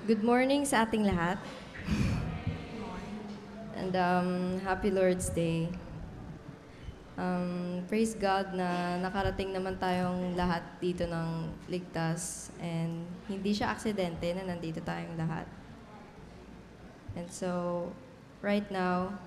Good morning sa ating lahat. And um, happy Lord's Day. Um, praise God na nakarating naman tayong lahat dito ng ligtas and hindi siya aksidente na nandito tayong lahat. And so, right now,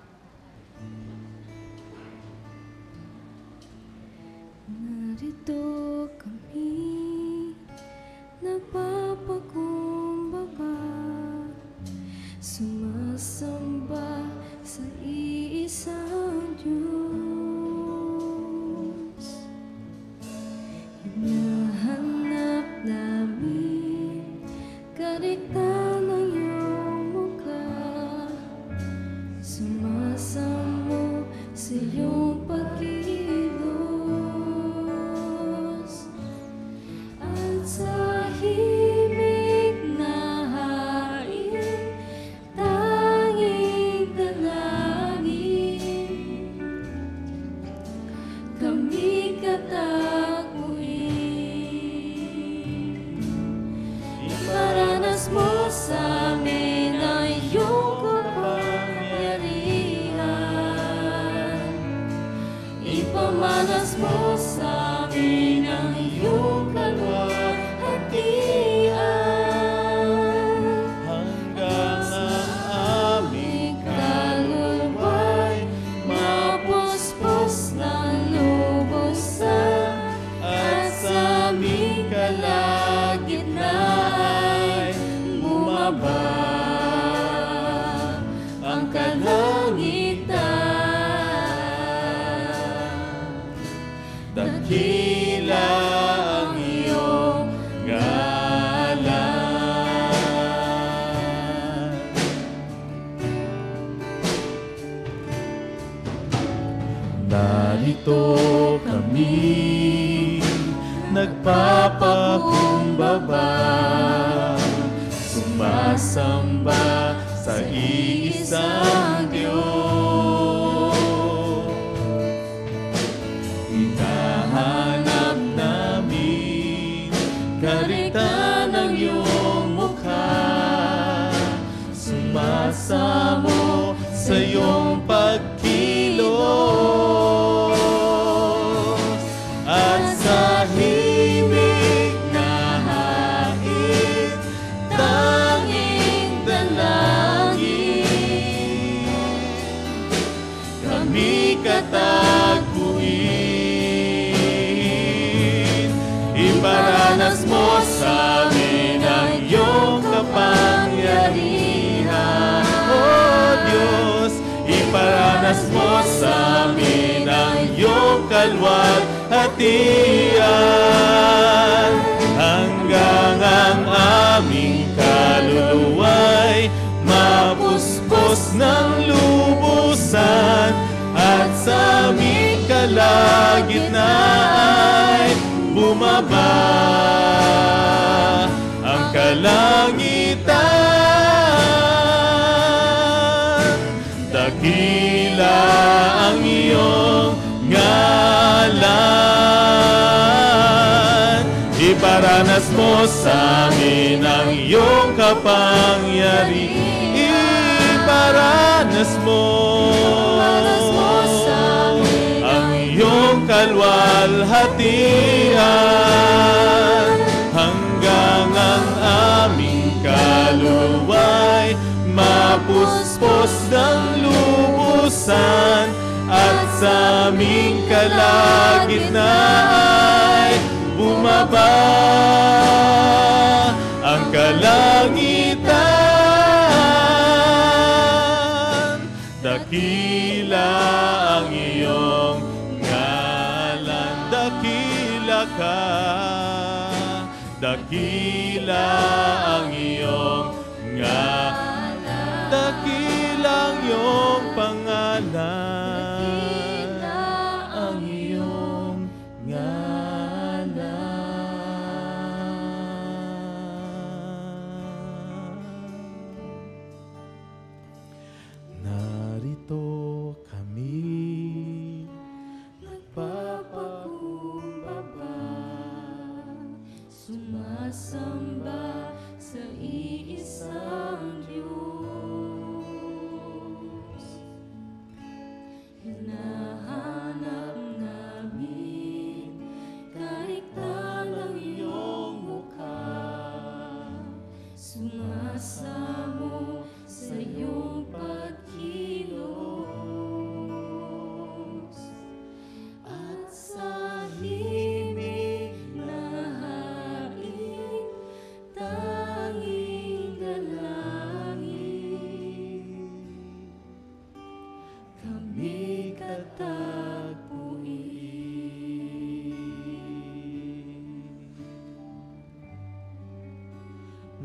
Sumasamba sa iisang Diyos.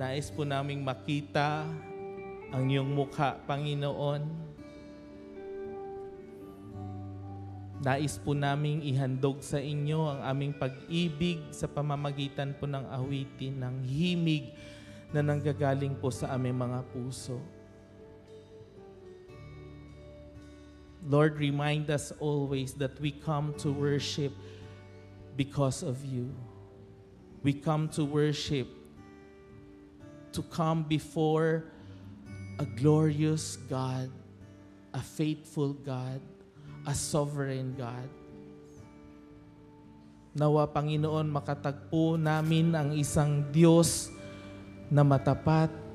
Nais po naming makita ang iyong mukha, Panginoon. Nais po naming ihandog sa inyo ang aming pag-ibig sa pamamagitan po ng awitin, ng himig na nanggagaling po sa aming mga puso. Lord, remind us always that we come to worship because of you. We come to worship to come before a glorious God, a faithful God, a sovereign God. Nawa, Panginoon, makatagpo namin ang isang Diyos na matapat.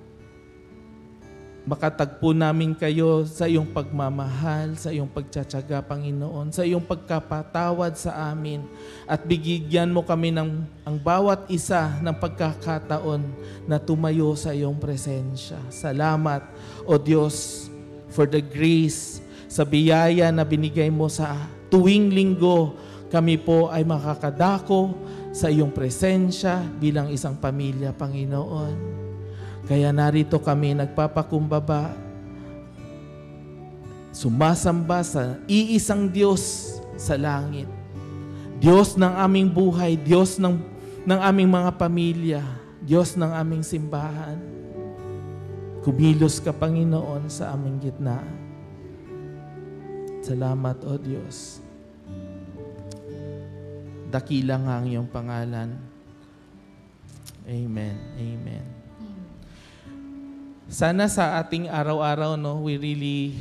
Makatagpo namin kayo sa iyong pagmamahal, sa iyong pagtsatsaga, Panginoon, sa iyong pagkapatawad sa amin. At bigyan mo kami ng ang bawat isa ng pagkakataon na tumayo sa iyong presensya. Salamat, O Diyos, for the grace, sa biyaya na binigay mo sa tuwing linggo, kami po ay makakadako sa iyong presensya bilang isang pamilya, Panginoon. Kaya narito kami nagpapakumbaba, sumasamba sa iisang Diyos sa langit. Diyos ng aming buhay, Diyos ng, ng aming mga pamilya, Diyos ng aming simbahan. Kumilos ka, Panginoon, sa aming gitna. Salamat, O Diyos. Dakila nga ang iyong pangalan. Amen. Amen. Sana sa ating araw-araw, no, we really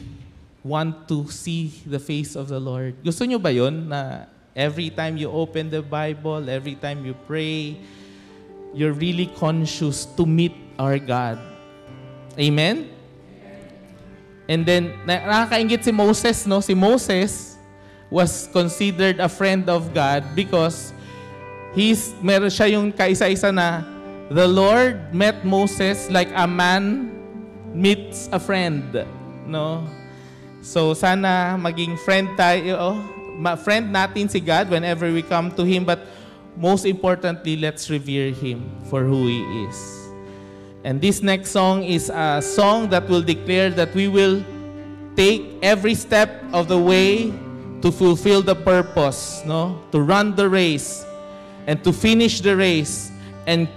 want to see the face of the Lord. Gusto nyo ba yon na every time you open the Bible, every time you pray, you're really conscious to meet our God. Amen? And then, na- nakakaingit si Moses, no? Si Moses was considered a friend of God because he's, meron siya yung kaisa-isa na the Lord met Moses like a man meets a friend. No? So, sana maging friend tayo, oh, friend natin si God whenever we come to Him. But most importantly, let's revere Him for who He is. And this next song is a song that will declare that we will take every step of the way to fulfill the purpose, no? To run the race and to finish the race and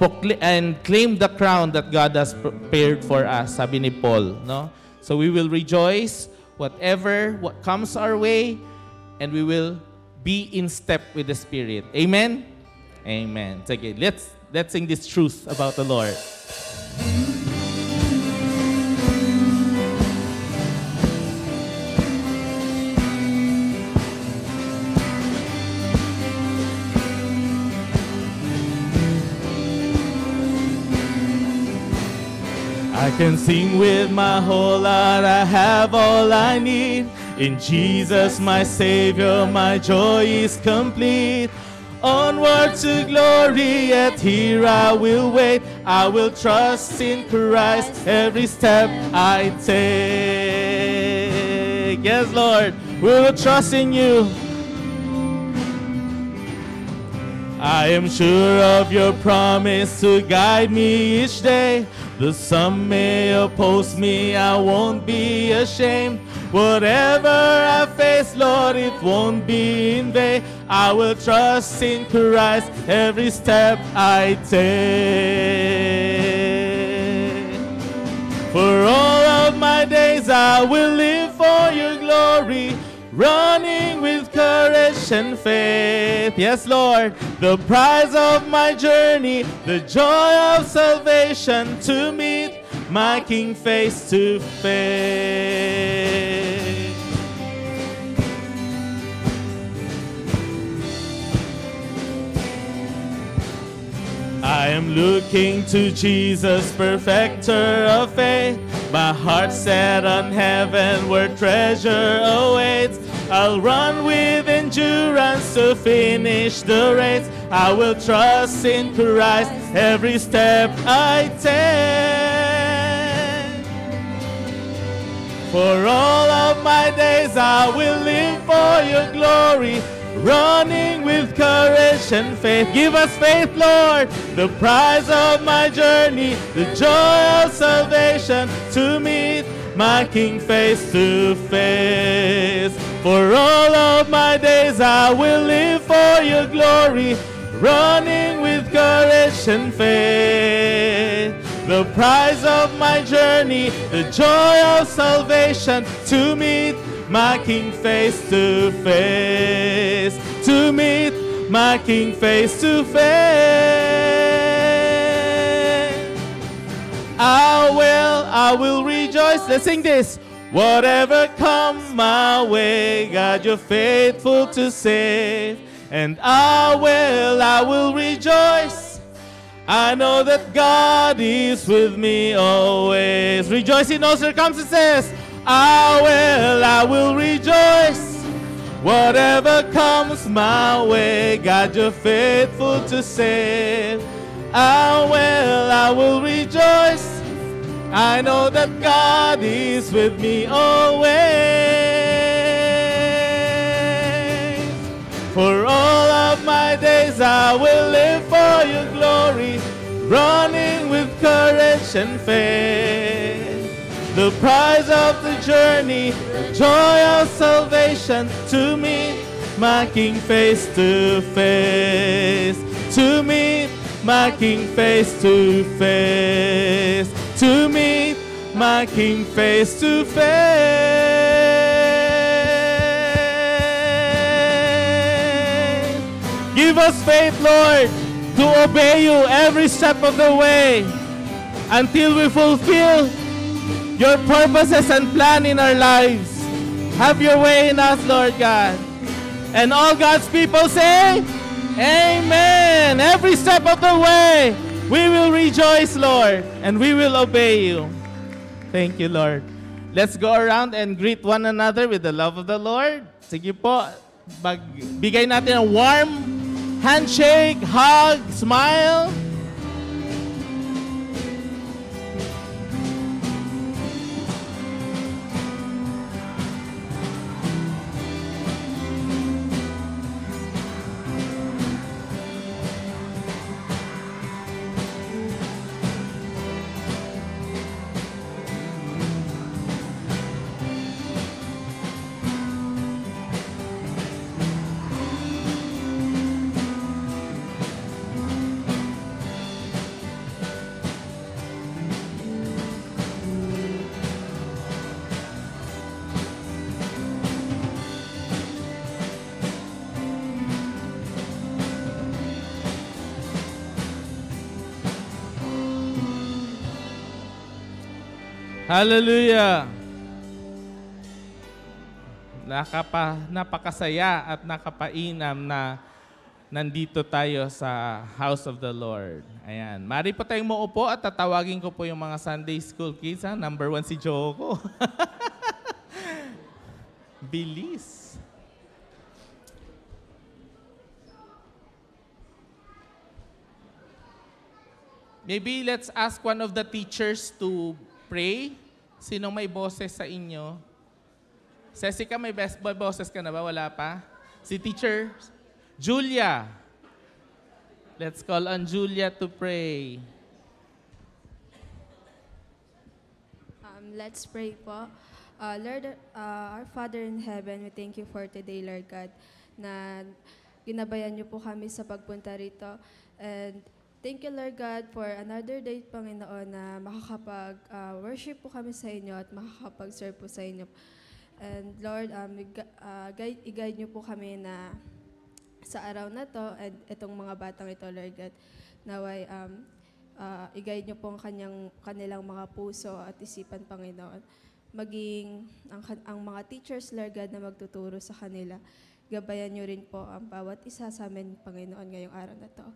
and claim the crown that God has prepared for us, sabi ni Paul, no? So we will rejoice whatever what comes our way and we will be in step with the Spirit. Amen. Amen. Sige, let's let's sing this truth about the Lord. Can sing with my whole heart, I have all I need. In Jesus, my Savior, my joy is complete. Onward to glory, yet here I will wait. I will trust in Christ every step I take. Yes, Lord, we will trust in you. I am sure of your promise to guide me each day. The sun may oppose me, I won't be ashamed. Whatever I face, Lord, it won't be in vain. I will trust in Christ every step I take. For all of my days I will live for your glory, running with courage and faith. Yes, Lord, the prize of my journey, the joy of salvation to meet my King face to face. I am looking to Jesus, perfecter of faith. My heart set on heaven where treasure awaits. I'll run with endurance to finish the race. I will trust in Christ every step I take. For all of my days I will live for your glory, running with courage and faith. Give us faith, Lord, the prize of my journey, the joy of salvation to meet my King face to face. For all of my days I will live for your glory, running with courage and faith. The prize of my journey, the joy of salvation to meet my King face to face. To meet my King face to face. I will, I will rejoice. Let's sing this. Whatever comes my way, God, you're faithful to save. And I will, I will rejoice. I know that God is with me always. Rejoice in all circumstances. Ah, I will, I will rejoice. Whatever comes my way, God, you're faithful to save. Ah, I will, I will rejoice. I know that God is with me always. For all of my days I will live for your glory, running with courage and faith. The prize of the journey, the joy of salvation to meet my King face to face. To meet my King face to face. To meet my King face to face. Give us faith, Lord, to obey you every step of the way until we fulfill your purposes and plan in our lives. Have your way in us, Lord God. And all God's people say, Amen. Every step of the way, we will rejoice, Lord, and we will obey you. Thank you, Lord. Let's go around and greet one another with the love of the Lord. Sige po, bigay natin a warm handshake, hug, smile. Hallelujah! Nakapa, napakasaya at nakapainam na nandito tayo sa house of the Lord. Ayan. Mari po tayong maupo at tatawagin ko po yung mga Sunday school kids. Ha? Number one si Joko. Bilis. Maybe let's ask one of the teachers to pray. Sinong may boses sa inyo? Jessica, may, best, may boses ka na ba? Wala pa? Si teacher Julia. Let's call on Julia to pray. Um, let's pray po. Uh, Lord, uh, our Father in heaven, we thank you for today, Lord God, na ginabayan niyo po kami sa pagpunta rito. And thank you, Lord God, for another day, Panginoon, na makakapag-worship po kami sa inyo at makakapag-serve po sa inyo. And Lord, um, uh, guide, i-guide niyo po kami na sa araw na to and itong mga batang ito, Lord God, naway um, uh, i-guide niyo po ang kanyang, kanilang mga puso at isipan, Panginoon. Maging ang, ang mga teachers, Lord God, na magtuturo sa kanila. Gabayan niyo rin po ang bawat isa sa amin, Panginoon, ngayong araw na to.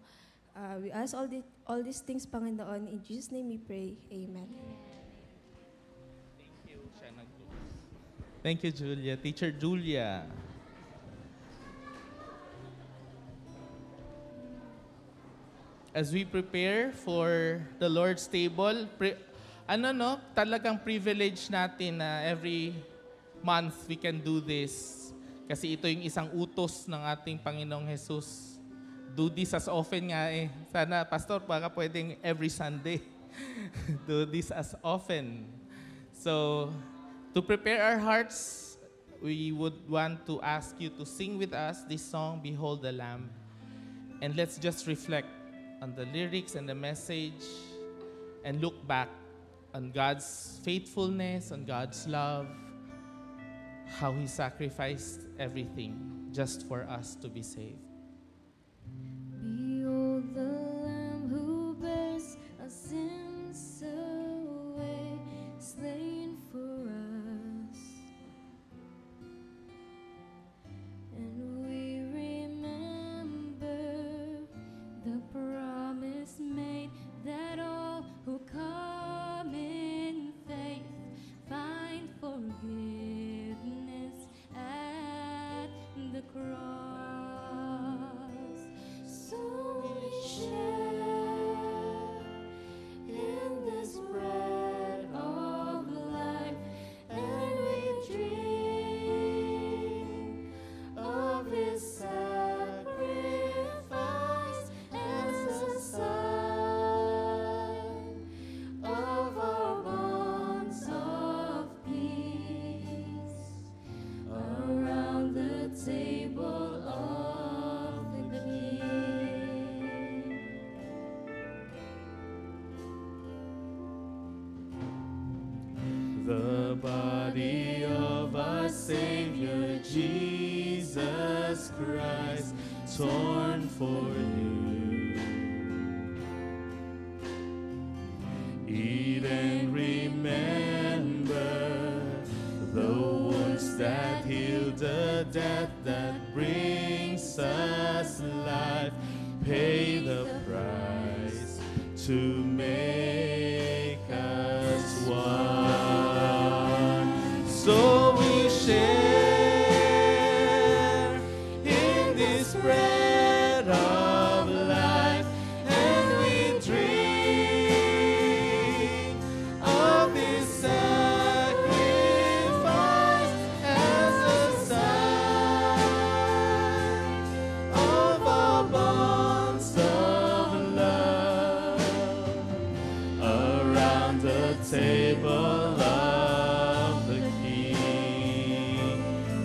Uh, we ask all, the, all these things, Panginoon. In Jesus' name we pray. Amen. Thank you. Siya Thank you, Julia. Teacher Julia. As we prepare for the Lord's table, pre- ano no, talagang privilege natin na every month we can do this. Kasi ito yung isang utos ng ating Panginoong Jesus. Do this as often nga eh. Sana, Pastor, baka pwedeng every Sunday. do this as often. So, to prepare our hearts, we would want to ask you to sing with us this song, Behold the Lamb. And let's just reflect on the lyrics and the message and look back on God's faithfulness, on God's love, how He sacrificed everything just for us to be saved. Behold to make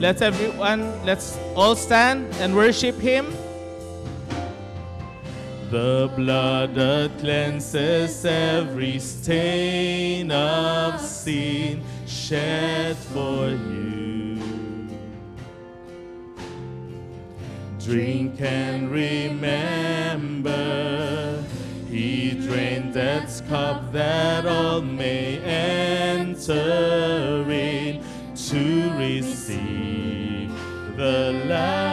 Let's everyone, let's all stand and worship Him. The blood that cleanses every stain of sin shed for you. Drink and remember, He drained that cup that all may enter in the life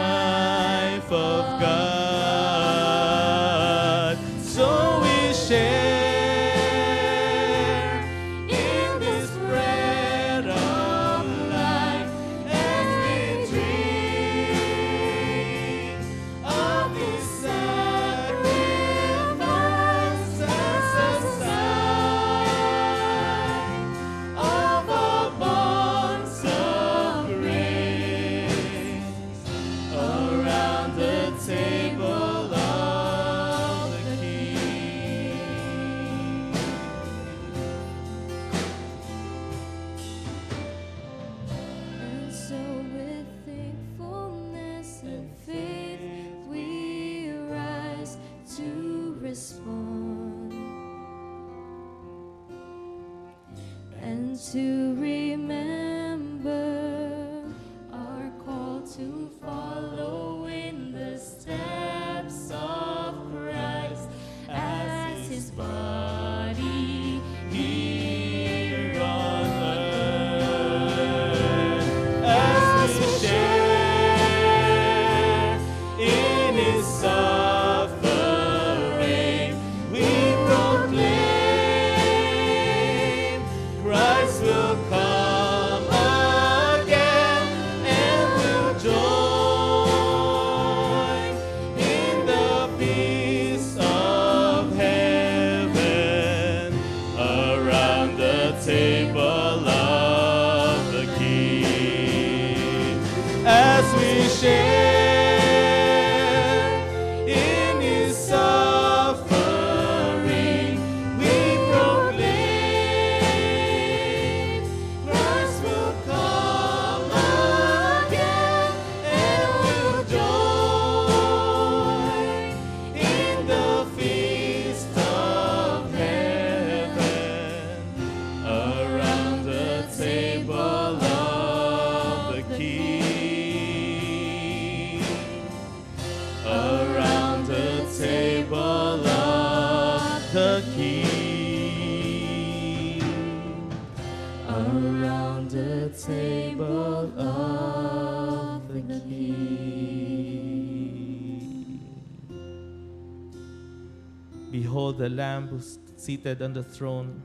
Lamb who's seated on the throne.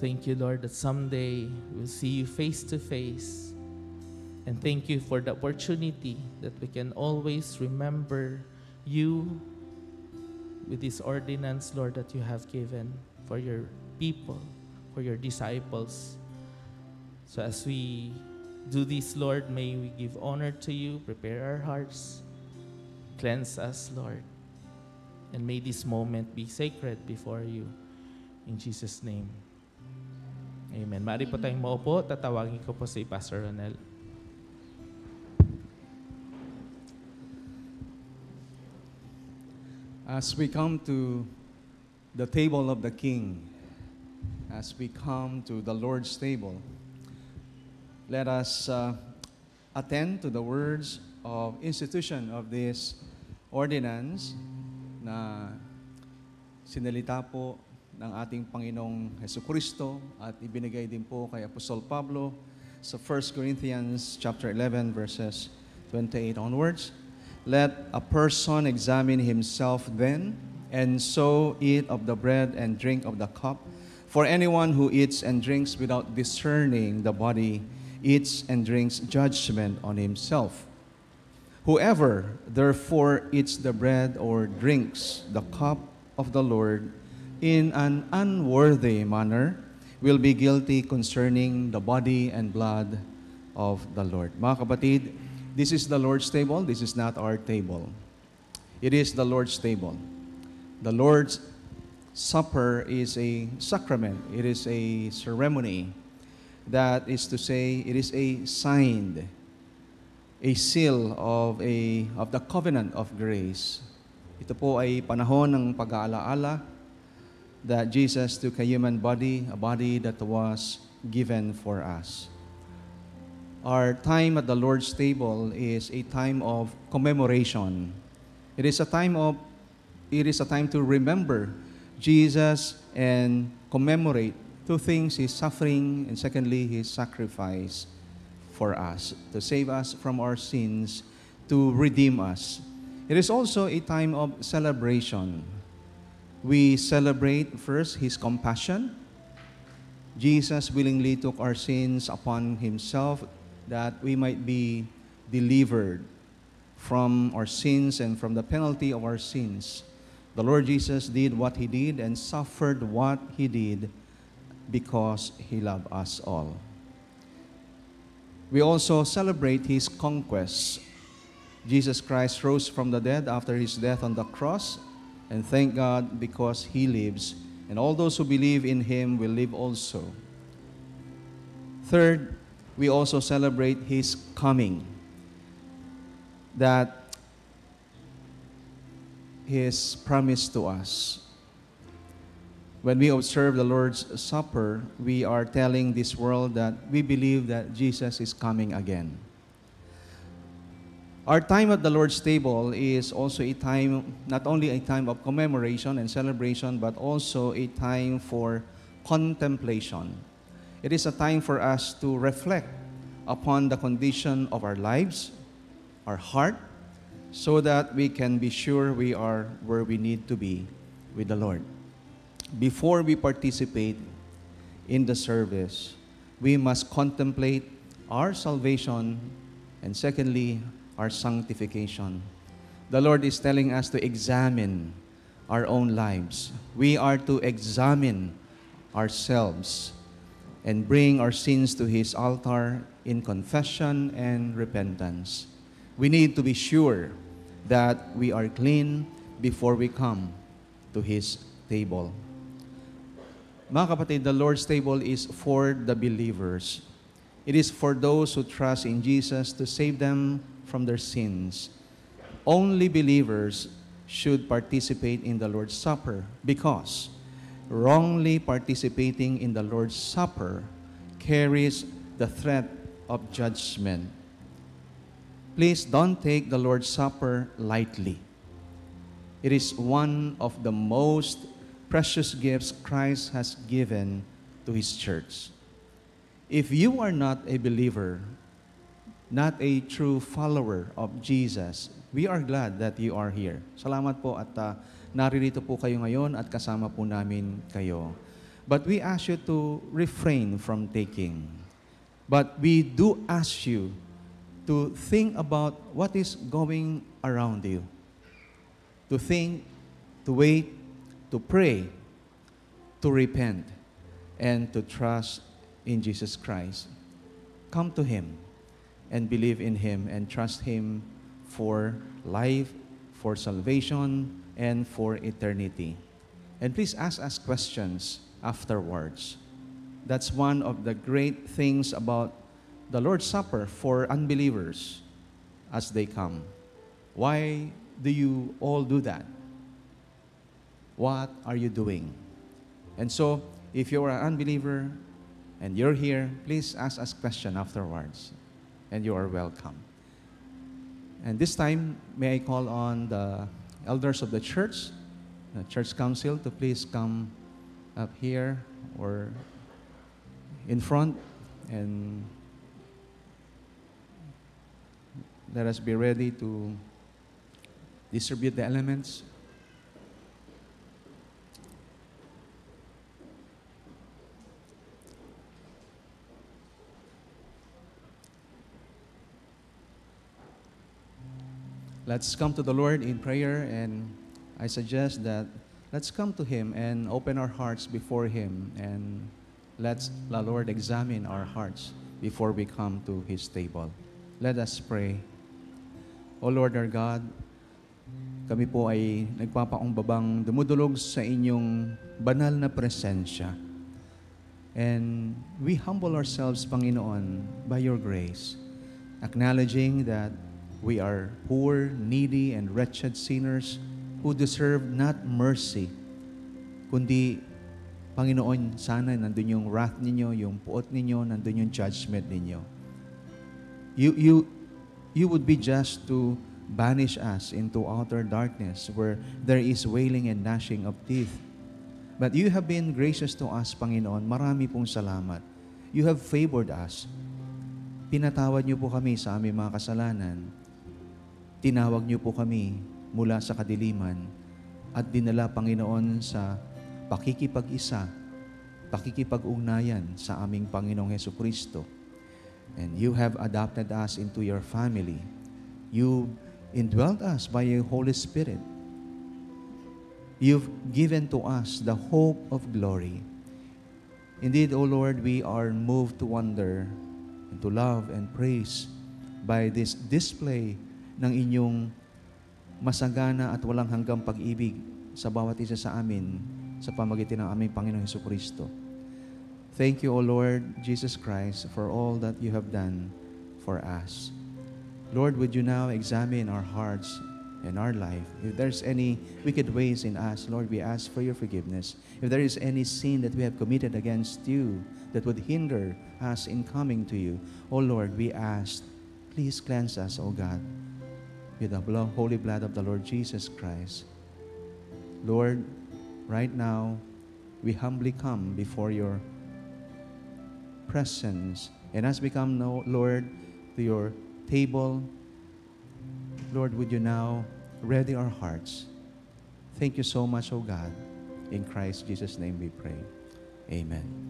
Thank you, Lord, that someday we'll see you face to face. And thank you for the opportunity that we can always remember you with this ordinance, Lord, that you have given for your people, for your disciples. So as we do this, Lord, may we give honor to you, prepare our hearts, cleanse us, Lord. And may this moment be sacred before you. In Jesus' name. Amen. Mari po tayong maupo. Tatawagin ko po si Pastor Ronel. As we come to the table of the King, as we come to the Lord's table, let us uh, attend to the words of institution of this ordinance na sinalita po ng ating Panginoong Heso Kristo at ibinigay din po kay Apostol Pablo sa 1 Corinthians chapter 11 verses 28 onwards. Let a person examine himself then, and so eat of the bread and drink of the cup. For anyone who eats and drinks without discerning the body eats and drinks judgment on himself. Whoever therefore eats the bread or drinks the cup of the Lord in an unworthy manner will be guilty concerning the body and blood of the Lord. Mga kapatid, this is the Lord's table. This is not our table. It is the Lord's table. The Lord's Supper is a sacrament. It is a ceremony. That is to say, it is a sign, a seal of, a, of the covenant of grace. Ito po ay panahon ng pag-aalaala that Jesus took a human body, a body that was given for us. Our time at the Lord's table is a time of commemoration. It is a time of it is a time to remember Jesus and commemorate two things his suffering and secondly his sacrifice for us to save us from our sins to redeem us. It is also a time of celebration. We celebrate first his compassion. Jesus willingly took our sins upon himself that we might be delivered from our sins and from the penalty of our sins. The Lord Jesus did what he did and suffered what he did because he loved us all. We also celebrate his conquest. Jesus Christ rose from the dead after his death on the cross, and thank God because he lives, and all those who believe in him will live also. Third, we also celebrate his coming. That his promise to us. When we observe the Lord's Supper, we are telling this world that we believe that Jesus is coming again. Our time at the Lord's table is also a time, not only a time of commemoration and celebration, but also a time for contemplation. It is a time for us to reflect upon the condition of our lives, our heart, so that we can be sure we are where we need to be with the Lord. Before we participate in the service, we must contemplate our salvation and secondly, our sanctification. The Lord is telling us to examine our own lives. We are to examine ourselves and bring our sins to His altar in confession and repentance. We need to be sure that we are clean before we come to His table. Mga kapatid, the Lord's table is for the believers. It is for those who trust in Jesus to save them from their sins. Only believers should participate in the Lord's Supper because wrongly participating in the Lord's Supper carries the threat of judgment. Please don't take the Lord's Supper lightly. It is one of the most precious gifts Christ has given to His church. If you are not a believer, not a true follower of Jesus, we are glad that you are here. Salamat po at uh, naririto po kayo ngayon at kasama po namin kayo. But we ask you to refrain from taking. But we do ask you to think about what is going around you. To think, to wait, to pray, to repent, and to trust in Jesus Christ. Come to Him and believe in Him and trust Him for life, for salvation, and for eternity. And please ask us questions afterwards. That's one of the great things about the Lord's Supper for unbelievers as they come. Why do you all do that? What are you doing? And so, if you're an unbeliever and you're here, please ask us question afterwards, and you are welcome. And this time, may I call on the elders of the church, the church council, to please come up here or in front and let us be ready to distribute the elements. Let's come to the Lord in prayer, and I suggest that let's come to Him and open our hearts before Him, and let's the Lord examine our hearts before we come to His table. Let us pray. O Lord our God, kami po ay nagpapakumbabang dumudulog sa inyong banal na presensya. And we humble ourselves, Panginoon, by your grace, acknowledging that we are poor, needy, and wretched sinners who deserve not mercy, kundi, Panginoon, sana nandun yung wrath ninyo, yung puot ninyo, nandun yung judgment ninyo. You, you, you would be just to banish us into outer darkness where there is wailing and gnashing of teeth. But you have been gracious to us, Panginoon. Marami pong salamat. You have favored us. Pinatawad niyo po kami sa aming mga kasalanan. Tinawag niyo po kami mula sa kadiliman at dinala, Panginoon, sa pakikipag-isa, pakikipag-ugnayan sa aming Panginoong Heso Kristo. And you have adopted us into your family. You indwelt us by your Holy Spirit. You've given to us the hope of glory. Indeed, O Lord, we are moved to wonder and to love and praise by this display ng inyong masagana at walang hanggang pag-ibig sa bawat isa sa amin sa pamagitan ng aming Panginoong Heso Kristo. Thank you, O Lord Jesus Christ, for all that you have done for us. Lord, would you now examine our hearts and our life? If there's any wicked ways in us, Lord, we ask for your forgiveness. If there is any sin that we have committed against you that would hinder us in coming to you, O Lord, we ask, please cleanse us, O God, with the blood, holy blood of the Lord Jesus Christ. Lord, right now, we humbly come before your presence. And as we come now, Lord, to your table, Lord, would you now ready our hearts? Thank you so much, O God. In Christ Jesus' name we pray. Amen.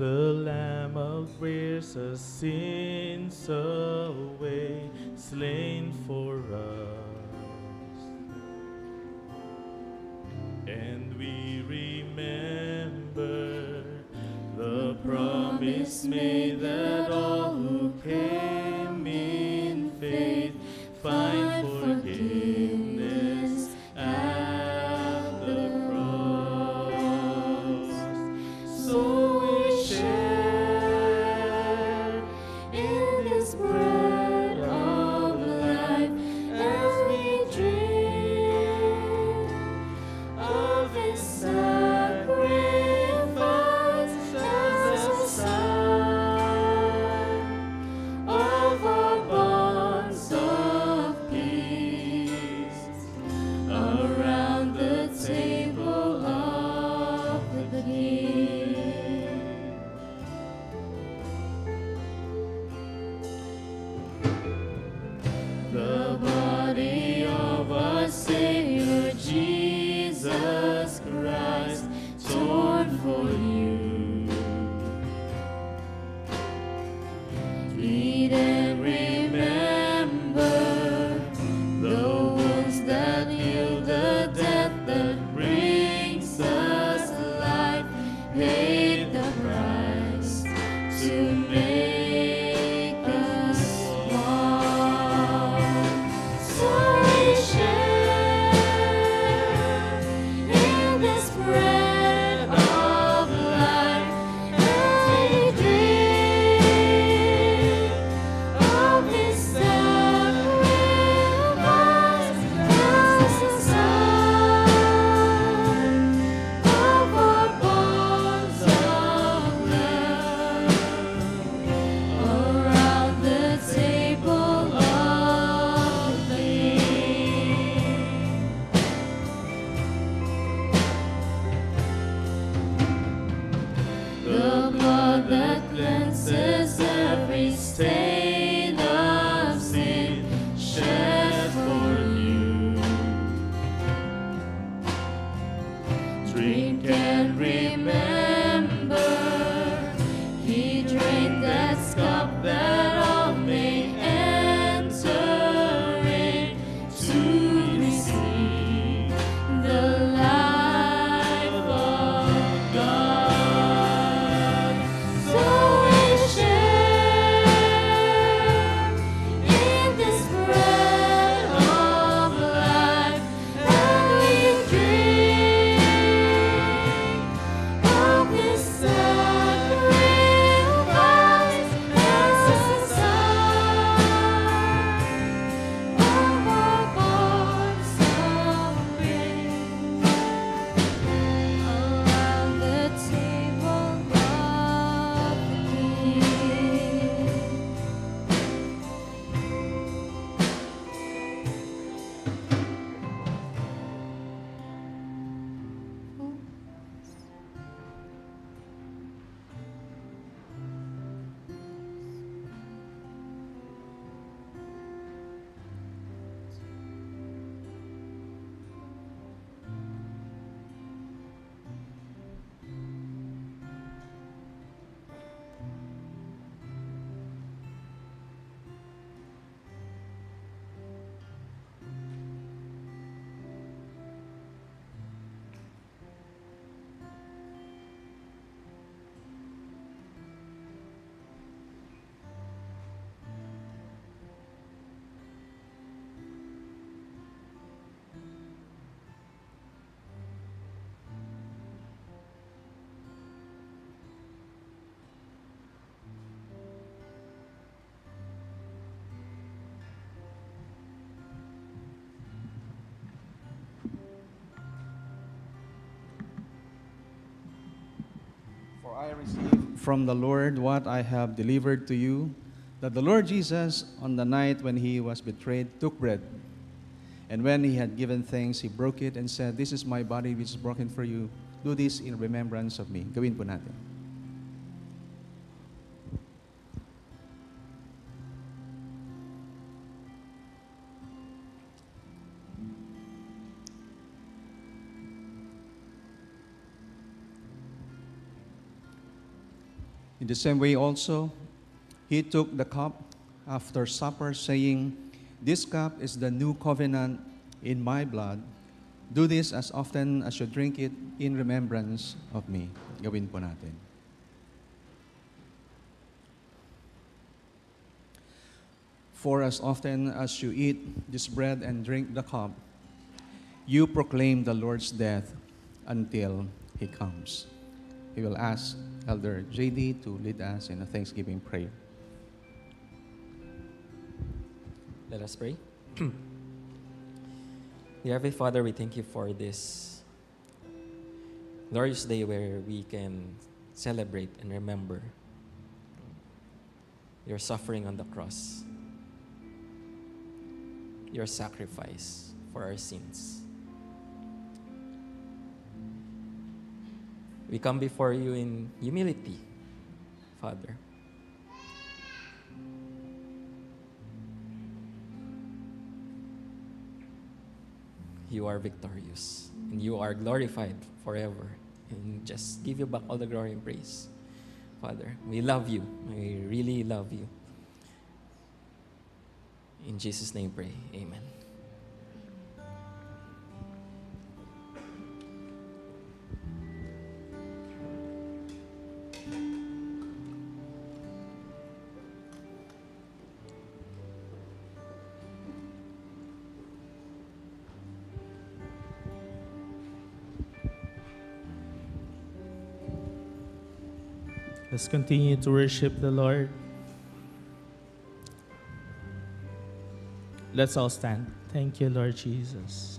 The Lamb of bears our sins away, slain for us. And we remember the promise made that For I received from the Lord what I have delivered to you, that the Lord Jesus, on the night when he was betrayed, took bread. And when he had given thanks, he broke it and said, This is my body which is broken for you. Do this in remembrance of me. Gawin po natin. The same way also, he took the cup after supper, saying, This cup is the new covenant in my blood. Do this as often as you drink it in remembrance of me. Gawin po natin. For as often as you eat this bread and drink the cup, you proclaim the Lord's death until he comes. He will ask Elder JD to lead us in a thanksgiving prayer. Let us pray. Dear Heavenly Father, we thank you for this glorious day where we can celebrate and remember your suffering on the cross, your sacrifice for our sins. We come before you in humility, Father. You are victorious and you are glorified forever. And just give you back all the glory and praise. Father, we love you. We really love you. In Jesus' name pray. Amen. Let's continue to worship the Lord. Let's all stand. Thank you, Lord Jesus.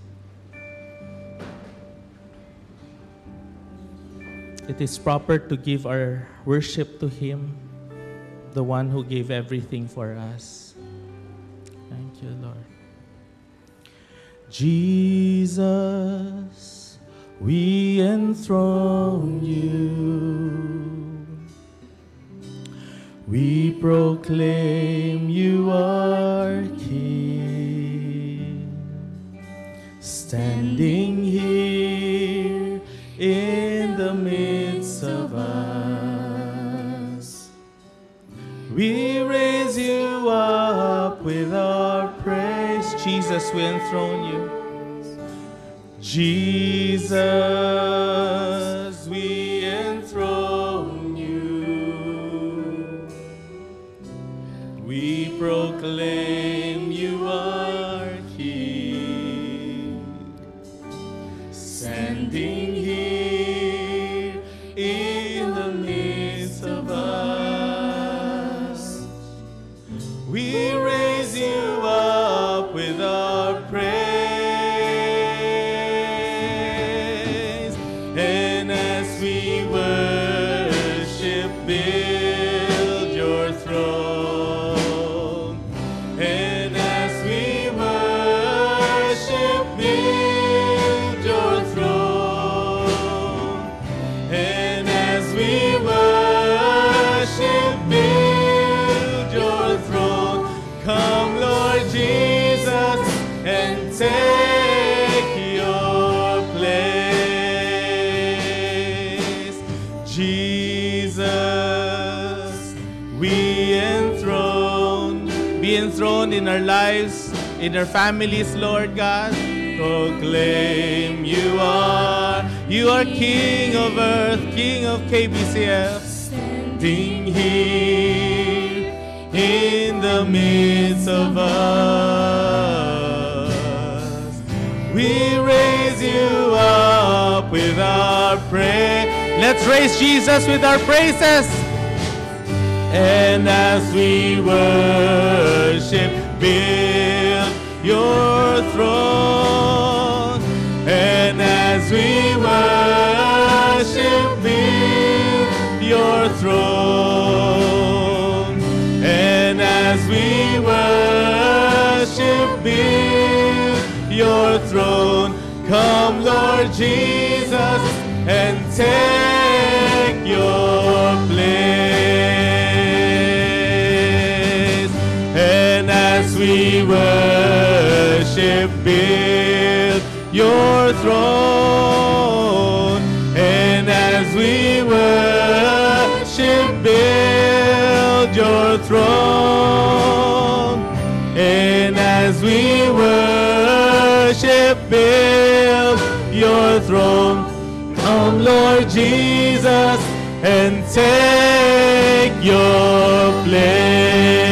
It is proper to give our worship to Him, the one who gave everything for us. Thank you, Lord. Jesus, we enthrone you. Proclaim you are King, standing here in the midst of us. We raise you up with our praise. Jesus, we enthrone you. Jesus, in our lives, in our families, Lord God. Proclaim you are, you are King of earth, King of KBCF, standing here in the midst of us. We raise you up with our praise. Let's raise Jesus with our praises. And as we worship, build your throne. And as we worship, build your throne. And as we worship build your throne, come Lord Jesus and take your place. We worship build your throne, and as we worship build your throne, and as we worship build your throne, come Lord Jesus and take your place.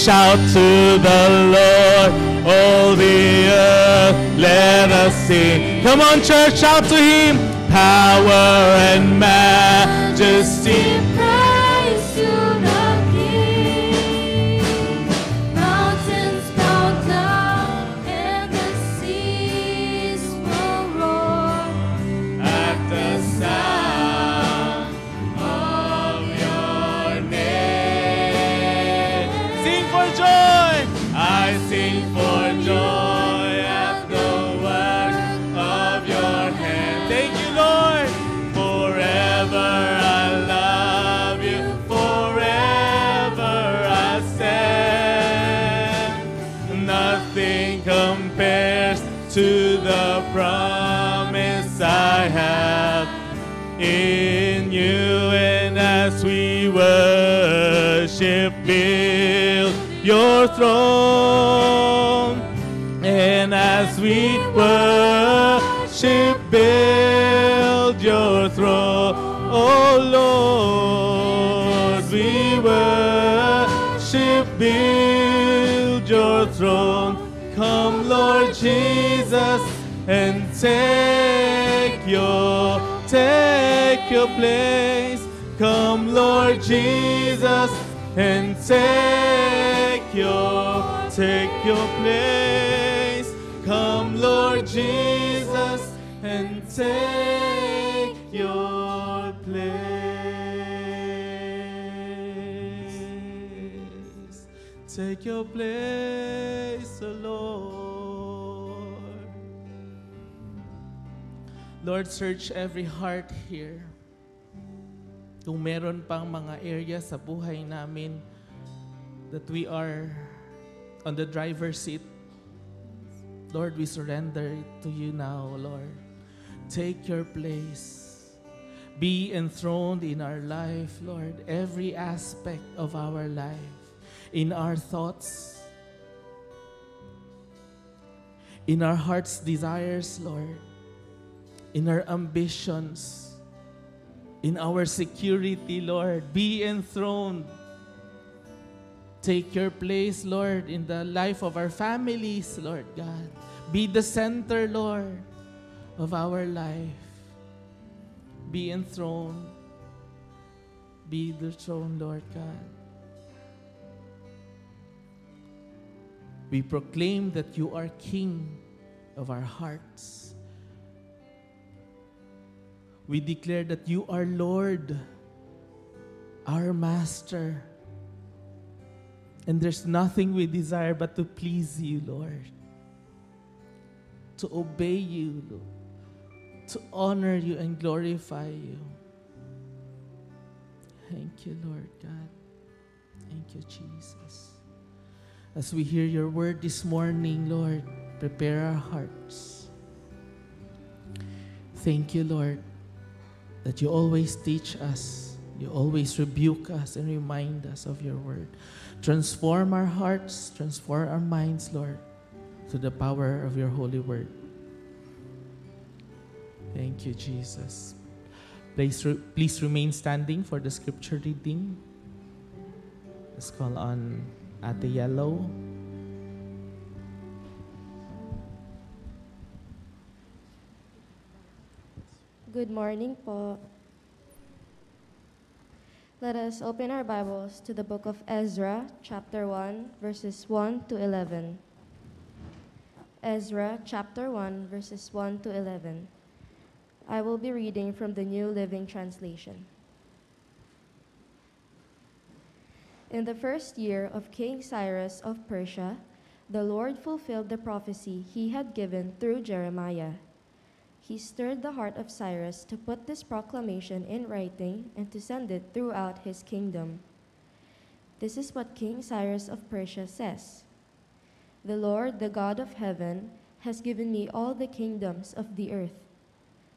Shout to the Lord, all the earth, let us sing. Come on, church, shout to Him. Power and majesty. Your throne. And as we worship, build your throne. Oh Lord, we worship, build your throne. Come, Lord Jesus, and take your, take your place. Come, Lord Jesus, and take your, take your place. Come, Lord Jesus, and take your place. Take your place, O Lord. Lord, search every heart here. Kung meron pang mga area sa buhay namin that we are on the driver's seat, Lord, we surrender to you now, Lord. Take your place. Be enthroned in our life, Lord, every aspect of our life, in our thoughts, in our heart's desires, Lord in our ambitions, in our security, Lord. Be enthroned. Take your place, Lord, in the life of our families, Lord God. Be the center, Lord, of our life. Be enthroned. Be the throne, Lord God. We proclaim that you are King of our hearts. We declare that you are Lord, our Master. And there's nothing we desire but to please you, Lord. To obey you, Lord. To honor you and glorify you. Thank you, Lord God. Thank you, Jesus. As we hear your word this morning, Lord, prepare our hearts. Thank you, Lord, that you always teach us, you always rebuke us and remind us of your word. Transform our hearts, transform our minds, Lord, through the power of your holy word. Thank you, Jesus. Please, re- please remain standing for the scripture reading. Let's call on Ate Yellow. Good morning po. Let us open our Bibles to the book of Ezra, chapter 1, verses 1 to 11. Ezra, chapter 1, verses 1 to 11. I will be reading from the New Living Translation. In the first year of King Cyrus of Persia, the Lord fulfilled the prophecy he had given through Jeremiah. He stirred the heart of Cyrus to put this proclamation in writing and to send it throughout his kingdom. This is what King Cyrus of Persia says The Lord, the God of heaven, has given me all the kingdoms of the earth.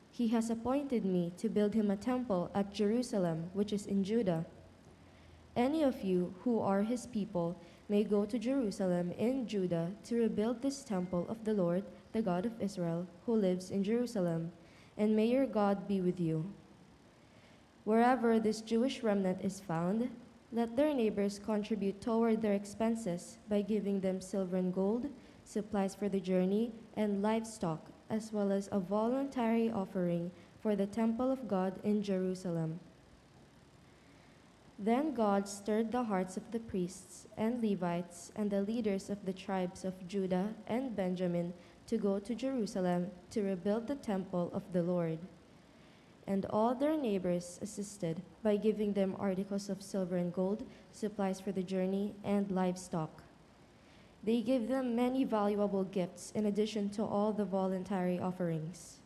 He has appointed me to build him a temple at Jerusalem, which is in Judah. Any of you who are his people may go to Jerusalem in Judah to rebuild this temple of the Lord, the God of Israel, who lives in Jerusalem, and may your God be with you. Wherever this Jewish remnant is found, let their neighbors contribute toward their expenses by giving them silver and gold, supplies for the journey, and livestock, as well as a voluntary offering for the temple of God in Jerusalem. Then God stirred the hearts of the priests and Levites and the leaders of the tribes of Judah and Benjamin to go to Jerusalem to rebuild the temple of the Lord. And all their neighbors assisted by giving them articles of silver and gold, supplies for the journey, and livestock. They gave them many valuable gifts in addition to all the voluntary offerings.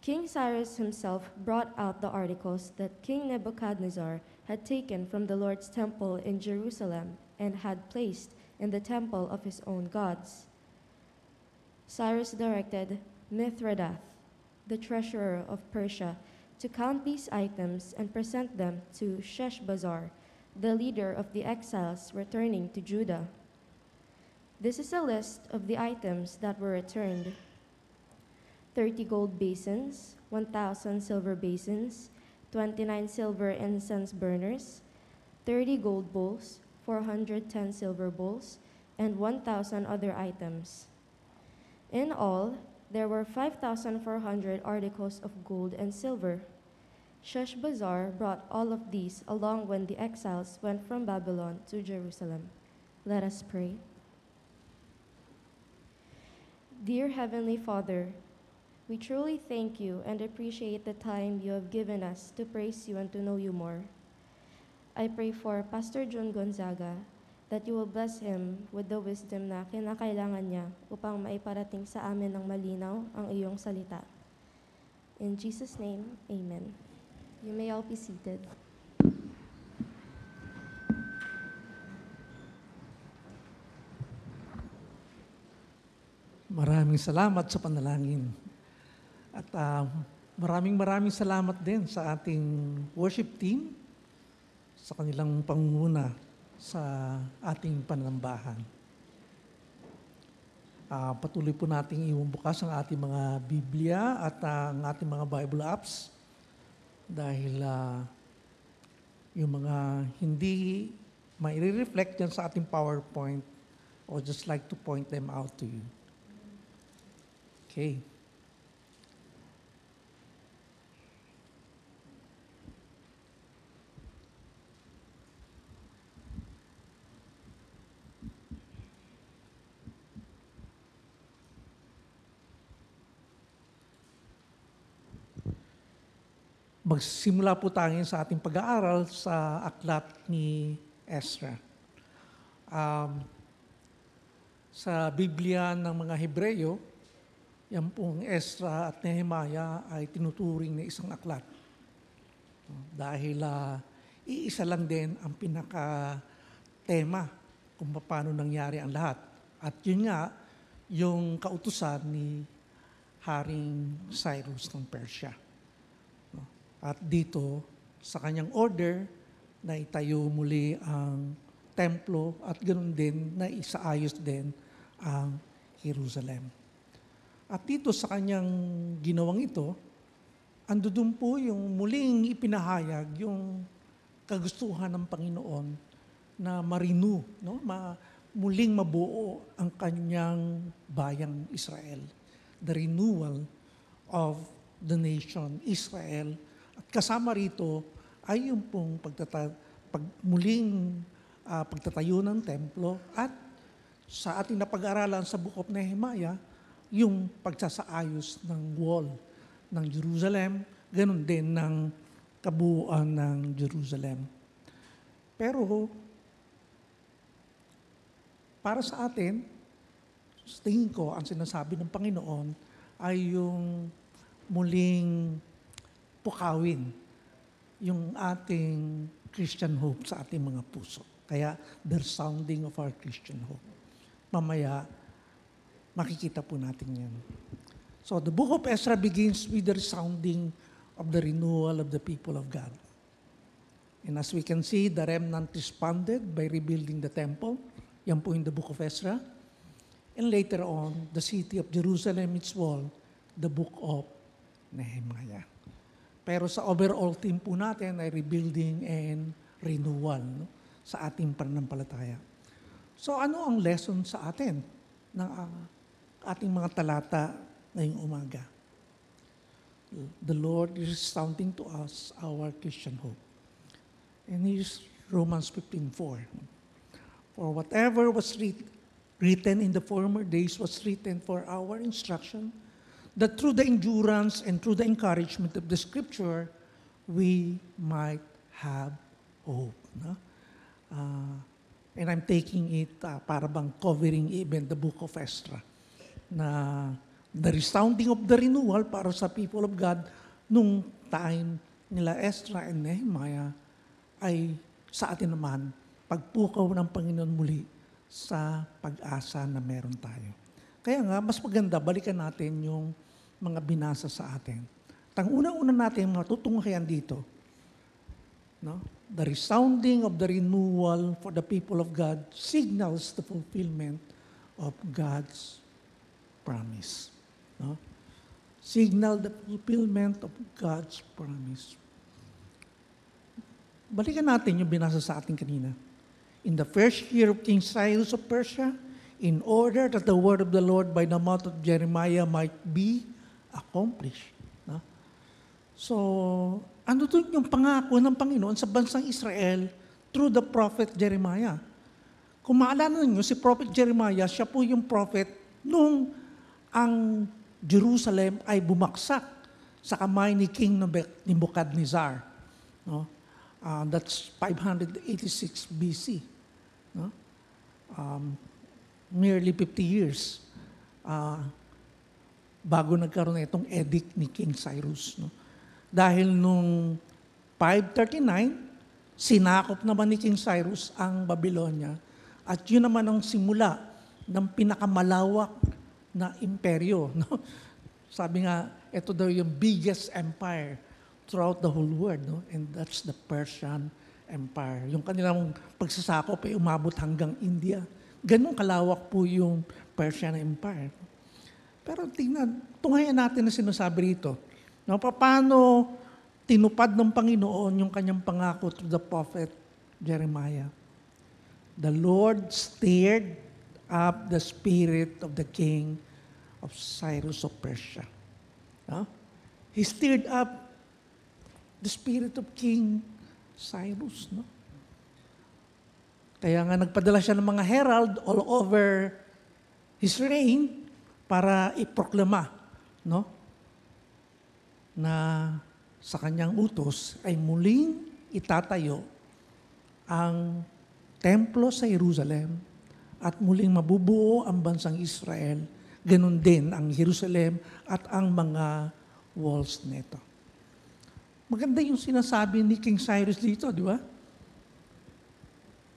King Cyrus himself brought out the articles that King Nebuchadnezzar had taken from the Lord's temple in Jerusalem and had placed in the temple of his own gods. Cyrus directed Mithredath, the treasurer of Persia, to count these items and present them to Sheshbazzar, the leader of the exiles returning to Judah. This is a list of the items that were returned 30 gold basins, 1,000 silver basins, 29 silver incense burners, 30 gold bowls, 410 silver bowls, and 1,000 other items. In all, there were 5,400 articles of gold and silver. Sheshbazzar brought all of these along when the exiles went from Babylon to Jerusalem. Let us pray. Dear Heavenly Father, we truly thank you and appreciate the time you have given us to praise you and to know you more. I pray for Pastor John Gonzaga that you will bless him with the wisdom na kinakailangan niya upang maiparating sa amin ng malinaw ang iyong salita. In Jesus' name, Amen. You may all be seated. Maraming salamat sa panalangin. At ah, maraming maraming salamat din sa ating worship team sa kanilang pangunguna sa ating panambahan. Ah, patuloy po nating ibubukas ang ating mga Biblia at ah, ang ating mga Bible apps dahil ah, yung mga hindi mai-reflect dyan sa ating PowerPoint or just like to point them out to you. Okay. Magsimula po tayo sa ating pag-aaral sa aklat ni Ezra. Um, sa Biblia ng mga Hebreyo, yan pong Ezra at Nehemiah ay tinuturing na isang aklat. Dahil ah, iisa lang din ang pinaka-tema kung paano nangyari ang lahat. At yun nga, yung kautusan ni Haring Cyrus ng Persia. At dito, sa kanyang order, na itayo muli ang templo at ganoon din na isaayos din ang Jerusalem. At dito sa kanyang ginawang ito, ando doon po yung muling ipinahayag yung kagustuhan ng Panginoon na marinu, no? Ma, muling mabuo ang kanyang bayang Israel. The renewal of the nation Israel. At kasama rito ay yung pong pagtata, pag, muling ah, pagtatayo ng templo at sa ating napag-aralan sa Book of Nehemiah, yung pagsasaayos ng wall ng Jerusalem, ganun din ng kabuuan ng Jerusalem. Pero, para sa atin, sa tingin ko, ang sinasabi ng Panginoon ay yung muling pukawin yung ating Christian hope sa ating mga puso. Kaya, the sounding of our Christian hope. Mamaya, makikita po natin yan. So, the book of Ezra begins with the resounding of the renewal of the people of God. And as we can see, the remnant responded by rebuilding the temple. Yan po in the book of Ezra. And later on, the city of Jerusalem, its wall, the book of Nehemiah. Pero sa overall theme po natin ay rebuilding and renewal no? sa ating pananampalataya. So ano ang lesson sa atin ng ah, ating mga talata ngayong umaga? The Lord is sounding to us our Christian hope. And here's Romans 15.4. For whatever was writ- written in the former days was written for our instruction, that through the endurance and through the encouragement of the Scripture, we might have hope. No? Uh, and I'm taking it uh, para bang covering even the book of Ezra na the resounding of the renewal para sa people of God nung time nila Ezra and Nehemiah ay sa atin naman pagpukaw ng Panginoon muli sa pag-asa na meron tayo. Kaya nga, mas maganda, balikan natin yung mga binasa sa atin. At ang unang-una natin matutunghayan dito, no? the resounding of the renewal for the people of God signals the fulfillment of God's promise. No? Signal the fulfillment of God's promise. Balikan natin yung binasa sa atin kanina. In the first year of King Cyrus of Persia, in order that the word of the Lord by the mouth of Jeremiah might be accomplished. No? So, ano doon yung pangako ng Panginoon sa bansang Israel through the prophet Jeremiah? Kung maalala ninyo, si prophet Jeremiah, siya po yung prophet nung ang Jerusalem ay bumaksak sa kamay ni King Nebuchadnezzar. No? Uh, that's 586 BC. No? Um, nearly 50 years uh, bago nagkaroon na itong edict ni King Cyrus. No? Dahil nung 539, sinakop naman ni King Cyrus ang Babylonia at yun naman ang simula ng pinakamalawak na imperyo. No? Sabi nga, ito daw yung biggest empire throughout the whole world. No? And that's the Persian Empire. Yung kanilang pagsasakop ay umabot hanggang India. Ganun kalawak po yung Persian Empire. Pero tingnan, tunghayan natin na sinasabi rito. No, paano tinupad ng Panginoon yung kanyang pangako to the prophet Jeremiah. The Lord stirred up the spirit of the king of Cyrus of Persia. No? He stirred up the spirit of King Cyrus. No? Kaya nga nagpadala siya ng mga herald all over his reign para iproklama no? na sa kanyang utos ay muling itatayo ang templo sa Jerusalem at muling mabubuo ang bansang Israel. Ganon din ang Jerusalem at ang mga walls nito. Maganda yung sinasabi ni King Cyrus dito, di ba?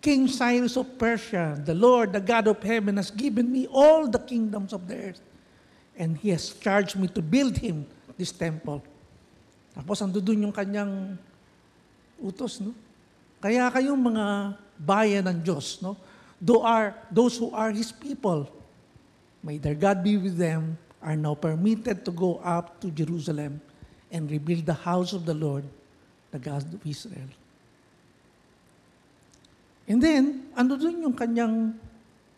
King Cyrus of Persia, the Lord, the God of heaven, has given me all the kingdoms of the earth. And He has charged me to build Him this temple. Tapos ando doon yung kanyang utos, no? Kaya kayong mga bayan ng Diyos, no? Those are, those who are His people, may their God be with them, are now permitted to go up to Jerusalem and rebuild the house of the Lord, the God of Israel. And then, ano doon yung kanyang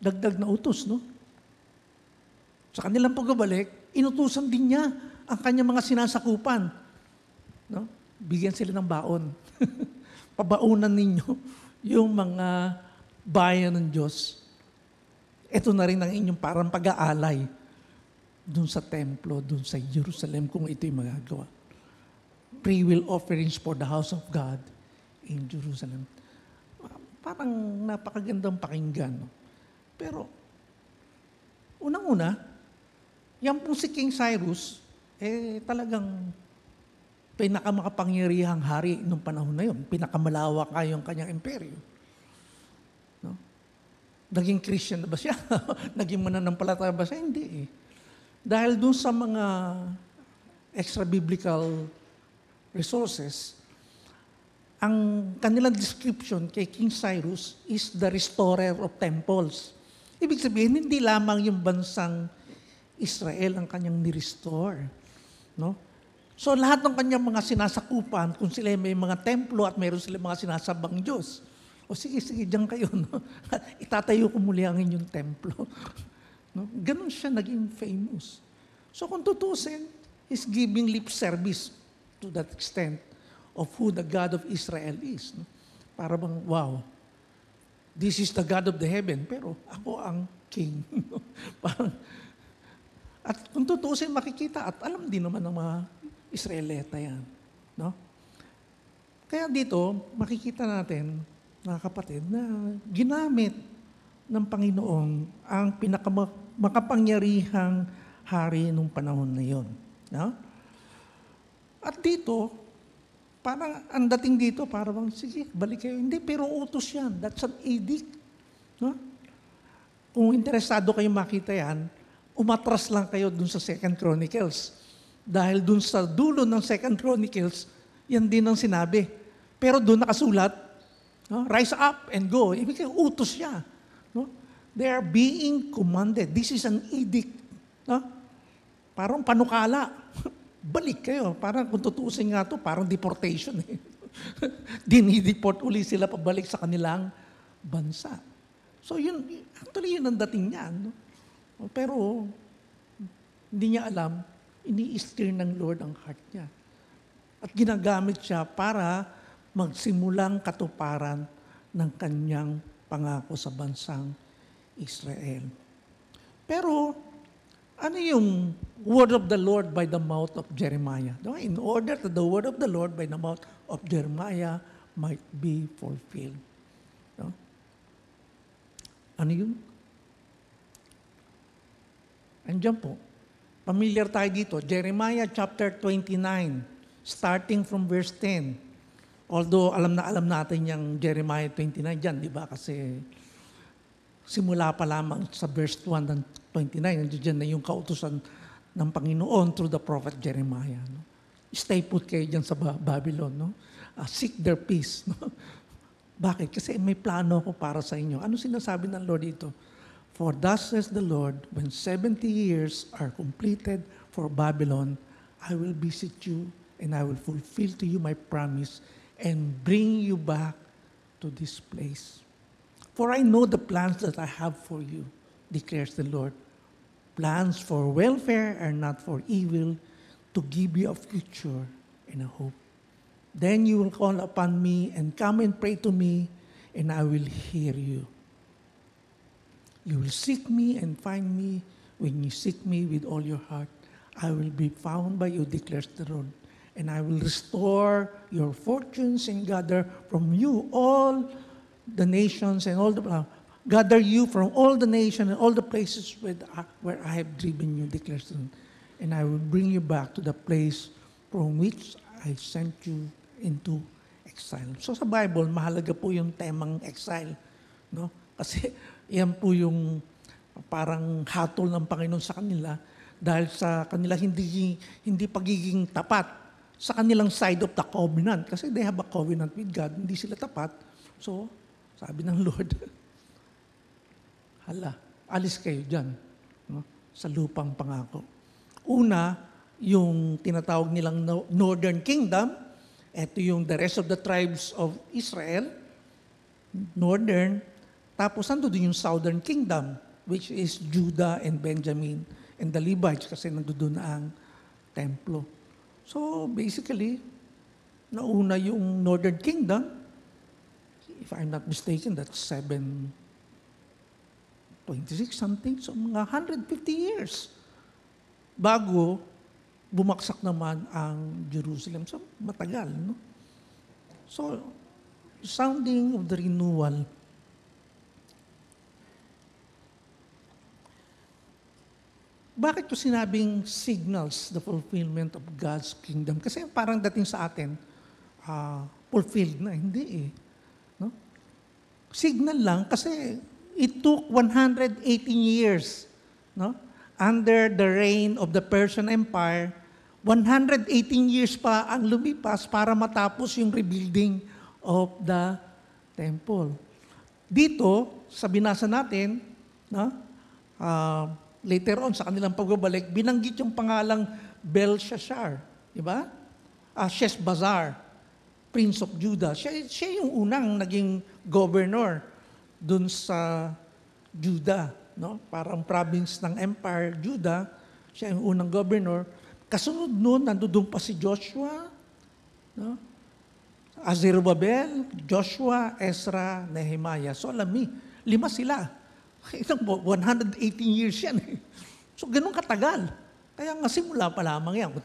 dagdag na utos, no? Sa kanilang pagbabalik, inutusan din niya ang kanyang mga sinasakupan. No? Bigyan sila ng baon. Pabaunan ninyo yung mga bayan ng Diyos. Ito na rin ang inyong parang pag-aalay dun sa templo, dun sa Jerusalem kung ito'y magagawa. Free will offerings for the house of God in Jerusalem. Parang napakagandang pakinggan. Pero, unang-una, yan pong si King Cyrus, eh talagang pinakamakapangyarihang hari nung panahon na yun. Pinakamalawak nga yung kanyang imperyo. No? Naging Christian na ba siya? Naging mananampalataya ba siya? Hindi eh. Dahil dun sa mga extra-biblical resources, ang kanilang description kay King Cyrus is the restorer of temples. Ibig sabihin, hindi lamang yung bansang Israel ang kanyang ni-restore. No? So lahat ng kanyang mga sinasakupan, kung sila may mga templo at mayroon sila mga sinasabang Diyos, o sige, sige, diyan kayo. No? Itatayo ko muli ang inyong templo. No? Ganon siya naging famous. So kung tutusin, he's giving lip service to that extent of who the God of Israel is. No? Para bang, wow, this is the God of the heaven, pero ako ang king. No? Parang, at kung tutusin, makikita, at alam din naman ng mga Israelita yan. No? Kaya dito, makikita natin, mga kapatid, na ginamit ng Panginoon ang pinakamakapangyarihang hari nung panahon na yon. No? At dito, parang ang dating dito, parang, sige, balik kayo. Hindi, pero utos yan. That's an edict. No? Kung interesado kayo makita yan, umatras lang kayo dun sa Second Chronicles. Dahil dun sa dulo ng Second Chronicles, yan din ang sinabi. Pero doon nakasulat, no? rise up and go. Ibig sabihin, utos siya. No? They are being commanded. This is an edict. No? Parang panukala. Balik kayo. Parang kung tutusin nga to, parang deportation. Eh. Dinideport uli sila pabalik sa kanilang bansa. So yun, actually yun ang dating niya. No? Pero hindi niya alam, ini-steer ng Lord ang heart niya. At ginagamit siya para magsimulang katuparan ng kanyang pangako sa bansang Israel. Pero, ano yung word of the Lord by the mouth of Jeremiah? No? In order that the word of the Lord by the mouth of Jeremiah might be fulfilled. No? Ano yun? Andiyan po. Familiar tayo dito. Jeremiah chapter 29, starting from verse 10. Although alam na alam natin yung Jeremiah 29 dyan, di ba? Kasi simula pa lamang sa verse 1 ng 29, nandiyan na yung kautusan ng Panginoon through the prophet Jeremiah. No? Stay put kayo dyan sa Ba- Babylon. No? Uh, seek their peace. No? Bakit? Kasi may plano ako para sa inyo. Ano sinasabi ng Lord dito? For thus says the Lord, when 70 years are completed for Babylon, I will visit you and I will fulfill to you my promise and bring you back to this place. For I know the plans that I have for you, declares the Lord. Plans for welfare and not for evil, to give you a future and a hope. Then you will call upon me and come and pray to me, and I will hear you. You will seek me and find me when you seek me with all your heart. I will be found by you, declares the Lord. And I will restore your fortunes and gather from you all the nations and all the gather you from all the nations and all the places where, I- where I have driven you, declares the Lord. And I will bring you back to the place from which I sent you into exile. So sa Bible, mahalaga po yung temang exile. No? Kasi yan po yung parang hatol ng Panginoon sa kanila dahil sa kanila hindi hindi pagiging tapat sa kanilang side of the covenant kasi they have a covenant with God hindi sila tapat so sabi ng Lord hala alis kayo diyan no? sa lupang pangako una yung tinatawag nilang no- northern kingdom ito yung the rest of the tribes of Israel northern tapos nandun din yung southern kingdom, which is Judah and Benjamin and the Levites kasi nandun na ang templo. So basically, nauna yung northern kingdom, if I'm not mistaken, that's 726 something, so mga 150 years. bago bumaksak naman ang Jerusalem. So, matagal, no? So, sounding of the renewal. Bakit ko sinabing signals the fulfillment of God's kingdom? Kasi parang dating sa atin, ah, fulfilled na. Hindi eh. No? Signal lang kasi it took 118 years no? under the reign of the Persian Empire. 118 years pa ang lumipas para matapos yung rebuilding of the temple. Dito, sa binasa natin, no? ah, later on sa kanilang pagbabalik, binanggit yung pangalang Belshazzar. Di ba? Ah, Sheshbazzar, Prince of Judah. Siya, siya yung unang naging governor dun sa Judah. No? Parang province ng Empire, Judah. Siya yung unang governor. Kasunod nun, nandoon pa si Joshua, no? Azerubabel, Joshua, Ezra, Nehemiah. So alam mi, lima sila. Itong 118 years yan eh. So ganun katagal. Kaya nga simula pa lamang yan, kung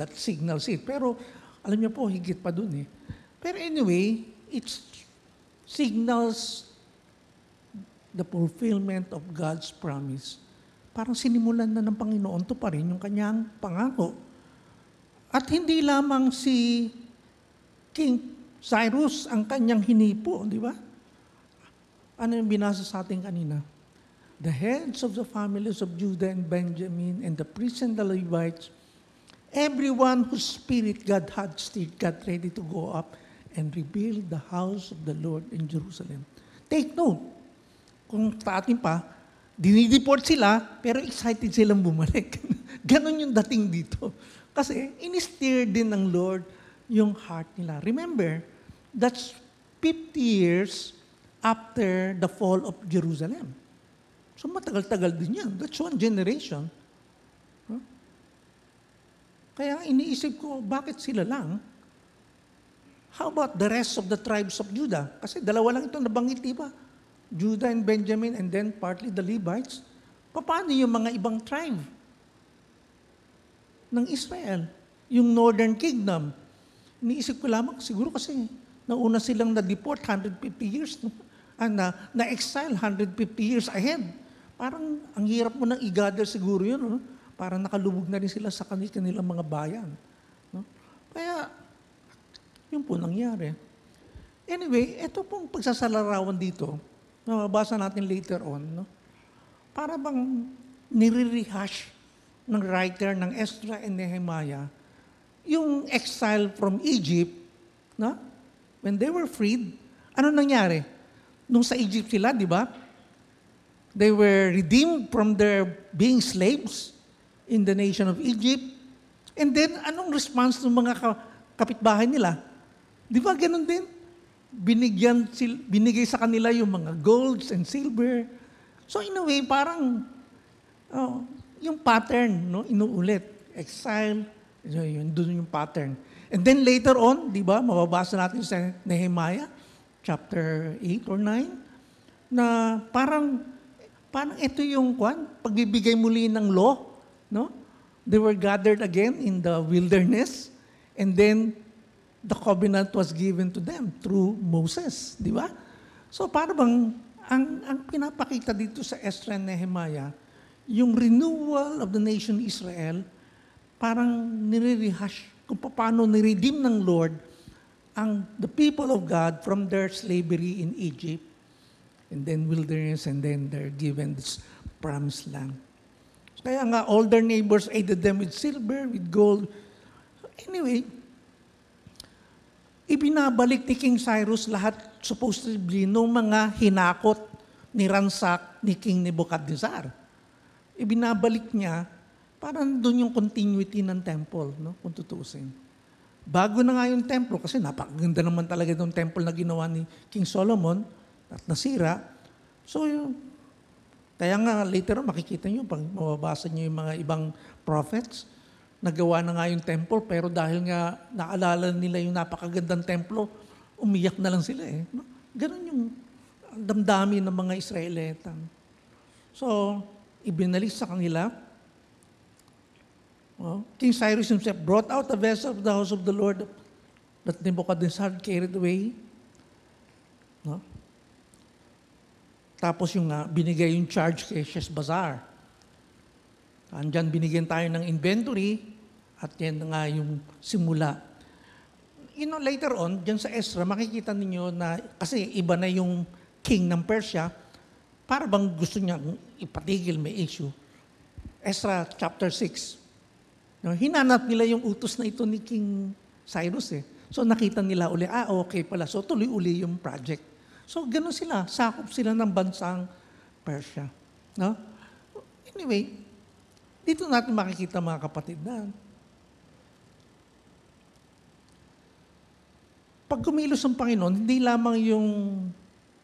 that signals it. Pero alam niyo po, higit pa dun eh. Pero anyway, it's signals the fulfillment of God's promise. Parang sinimulan na ng Panginoon to pa rin yung kanyang pangako. At hindi lamang si King Cyrus ang kanyang hinipo, di ba? Ano yung binasa sa atin kanina? The heads of the families of Judah and Benjamin and the priests and the Levites, everyone whose spirit God had stirred, got ready to go up and rebuild the house of the Lord in Jerusalem. Take note, kung sa atin pa, dinideport sila, pero excited silang bumalik. Ganon yung dating dito. Kasi, in-steer din ng Lord yung heart nila. Remember, that's 50 years after the fall of Jerusalem. So matagal-tagal din yan. That's one generation. Huh? Kaya iniisip ko, bakit sila lang? How about the rest of the tribes of Judah? Kasi dalawa lang ito nabanggit, di ba? Judah and Benjamin and then partly the Levites. Paano yung mga ibang tribe ng Israel? Yung Northern Kingdom. Iniisip ko lamang, siguro kasi nauna silang na-deport 150 years, no? ah, na, na-exile 150 years ahead. Parang ang hirap mo nang i-gather siguro yun. No? Parang nakalubog na rin sila sa kanil- kanilang mga bayan. No? Kaya, yun po nangyari. Anyway, ito pong pagsasalarawan dito, na mabasa natin later on, no? para bang nire-rehash ng writer ng Ezra and Nehemiah yung exile from Egypt, no? when they were freed, ano nangyari? Nung sa Egypt sila, di ba? They were redeemed from their being slaves in the nation of Egypt. And then, anong response ng mga ka- kapitbahay nila? Di ba ganun din? Binigyan, binigay sa kanila yung mga golds and silver. So in a way, parang oh, yung pattern, no, inuulit. Exile, yun, dun yung pattern. And then later on, di ba, mababasa natin sa Nehemiah, chapter 8 or 9, na parang, parang ito yung kwan, pagbibigay muli ng law, no? They were gathered again in the wilderness, and then the covenant was given to them through Moses, di ba? So para bang, ang, ang pinapakita dito sa Ezra and Nehemiah, yung renewal of the nation Israel, parang nire-rehash kung paano niredeem ng Lord ang the people of God from their slavery in Egypt and then wilderness and then they're given this promised land. Kaya nga, all their neighbors aided them with silver, with gold. Anyway, ibinabalik ni King Cyrus lahat supposedly nung mga hinakot ni ransak ni King Nebuchadnezzar. Ibinabalik niya parang doon yung continuity ng temple, no? kung tutusin. Bago na nga yung templo, kasi napakaganda naman talaga yung temple na ginawa ni King Solomon at nasira. So, yung, kaya nga later makikita nyo, pag mababasa nyo yung mga ibang prophets, nagawa na nga yung temple, pero dahil nga naalala nila yung napakagandang templo, umiyak na lang sila eh. No? Ganon yung damdamin ng mga Israelita. So, ibinalis sa kanila Oh, King Cyrus himself brought out the vessel of the house of the Lord that Nebuchadnezzar carried away. No? Tapos yung nga, binigay yung charge kay Sheshbazzar. Andyan binigyan tayo ng inventory at yan nga yung simula. You know, later on, dyan sa Ezra, makikita ninyo na, kasi iba na yung king ng Persia, para bang gusto niya ipatigil may issue. Ezra chapter 6. No, hinanap nila yung utos na ito ni King Cyrus eh. So nakita nila uli, ah okay pala. So tuloy uli yung project. So ganun sila, sakop sila ng bansang Persia. No? Anyway, dito natin makikita mga kapatid na pag kumilos ang Panginoon, hindi lamang yung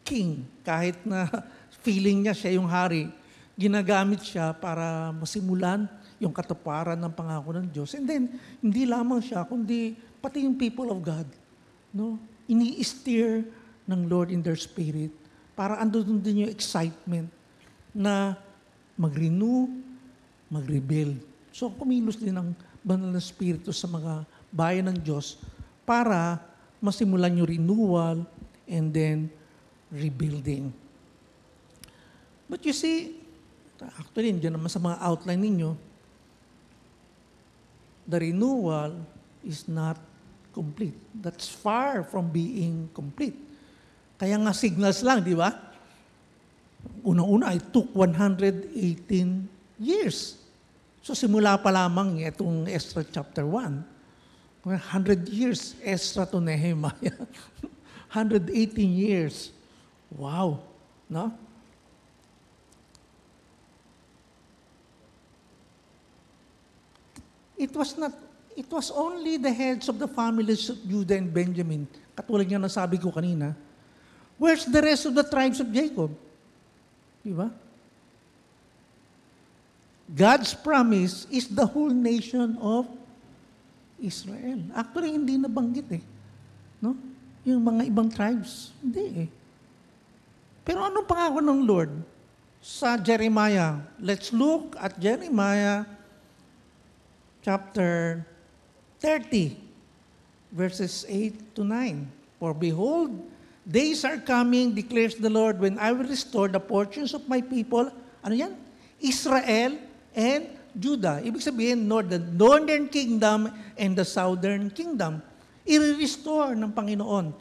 king, kahit na feeling niya siya yung hari, ginagamit siya para masimulan yung katuparan ng pangako ng Diyos. And then, hindi lamang siya, kundi pati yung people of God. No? Ini-steer ng Lord in their spirit para andun din yung excitement na mag-renew, mag-rebuild. So, kumilos din ang banal na spirito sa mga bayan ng Diyos para masimulan yung renewal and then rebuilding. But you see, actually, dyan naman sa mga outline ninyo, the renewal is not complete. That's far from being complete. Kaya nga signals lang, di ba? Unang-una, it took 118 years. So simula pa lamang itong Ezra chapter 1. 100 years, Ezra to Nehemiah. 118 years. Wow. No? It was not, it was only the heads of the families of Judah and Benjamin. Katulad nga nasabi ko kanina. Where's the rest of the tribes of Jacob? Di ba? God's promise is the whole nation of Israel. Actually, hindi nabanggit eh. No? Yung mga ibang tribes. Hindi eh. Pero anong pangako ng Lord sa Jeremiah? Let's look at Jeremiah chapter 30, verses 8 to 9. For behold, days are coming, declares the Lord, when I will restore the fortunes of my people. Ano yan? Israel and Judah. Ibig sabihin, northern, northern kingdom and the southern kingdom. I-restore ng Panginoon,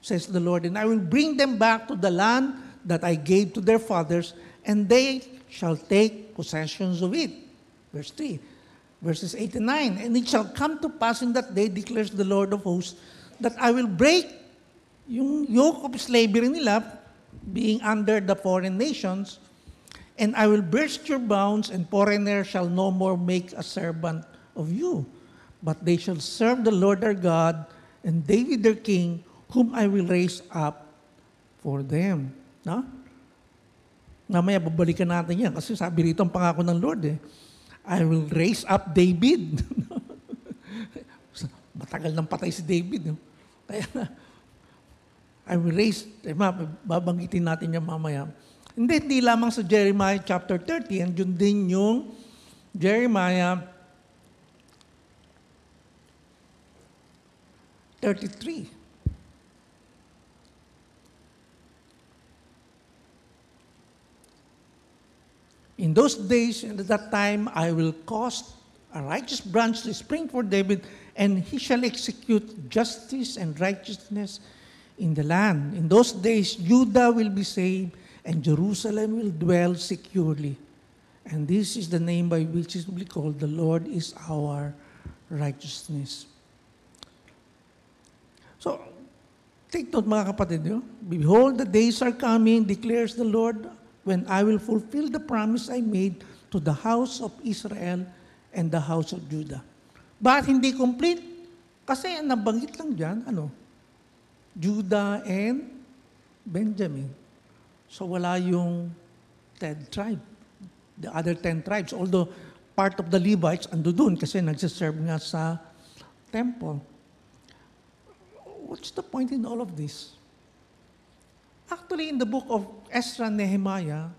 says the Lord, and I will bring them back to the land that I gave to their fathers, and they shall take possessions of it. Verse 3, verses 8 and 9. And it shall come to pass in that day, declares the Lord of hosts, that I will break yung yoke of slavery nila, being under the foreign nations, and I will burst your bounds, and foreigner shall no more make a servant of you. But they shall serve the Lord their God, and David their king, whom I will raise up for them. No? Mamaya babalikan natin yan kasi sabi rito ang pangako ng Lord eh. I will raise up David. Matagal nang patay si David. No? Kaya I will raise, eh, babanggitin natin yan mamaya. Hindi, hindi lamang sa Jeremiah chapter 30, and yun din yung Jeremiah 33. In those days and at that time, I will cause a righteous branch to spring for David, and he shall execute justice and righteousness in the land. In those days, Judah will be saved, and Jerusalem will dwell securely. And this is the name by which it will be called, the Lord is our righteousness. So, take note mga kapatid, no? Behold, the days are coming, declares the Lord, when I will fulfill the promise I made to the house of Israel and the house of Judah. Bakit hindi complete? Kasi ang nabanggit lang dyan, ano? Judah and Benjamin. So wala yung 10 tribe. The other 10 tribes. Although part of the Levites ando doon kasi nagsiserve nga sa temple. What's the point in all of this? Actually, in the book of Ezra and Nehemiah,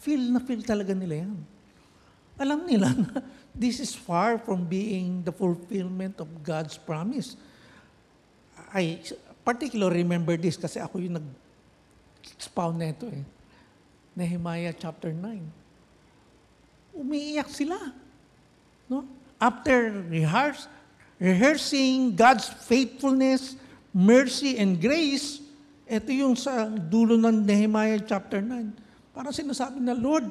feel na feel talaga nila yan. Alam nila na this is far from being the fulfillment of God's promise. I particularly remember this kasi ako yung nag-expound na ito eh. Nehemiah chapter 9. Umiiyak sila. No? After rehearse, rehearsing God's faithfulness, mercy, and grace, ito yung sa dulo ng Nehemiah chapter 9. Parang sinasabi na, Lord,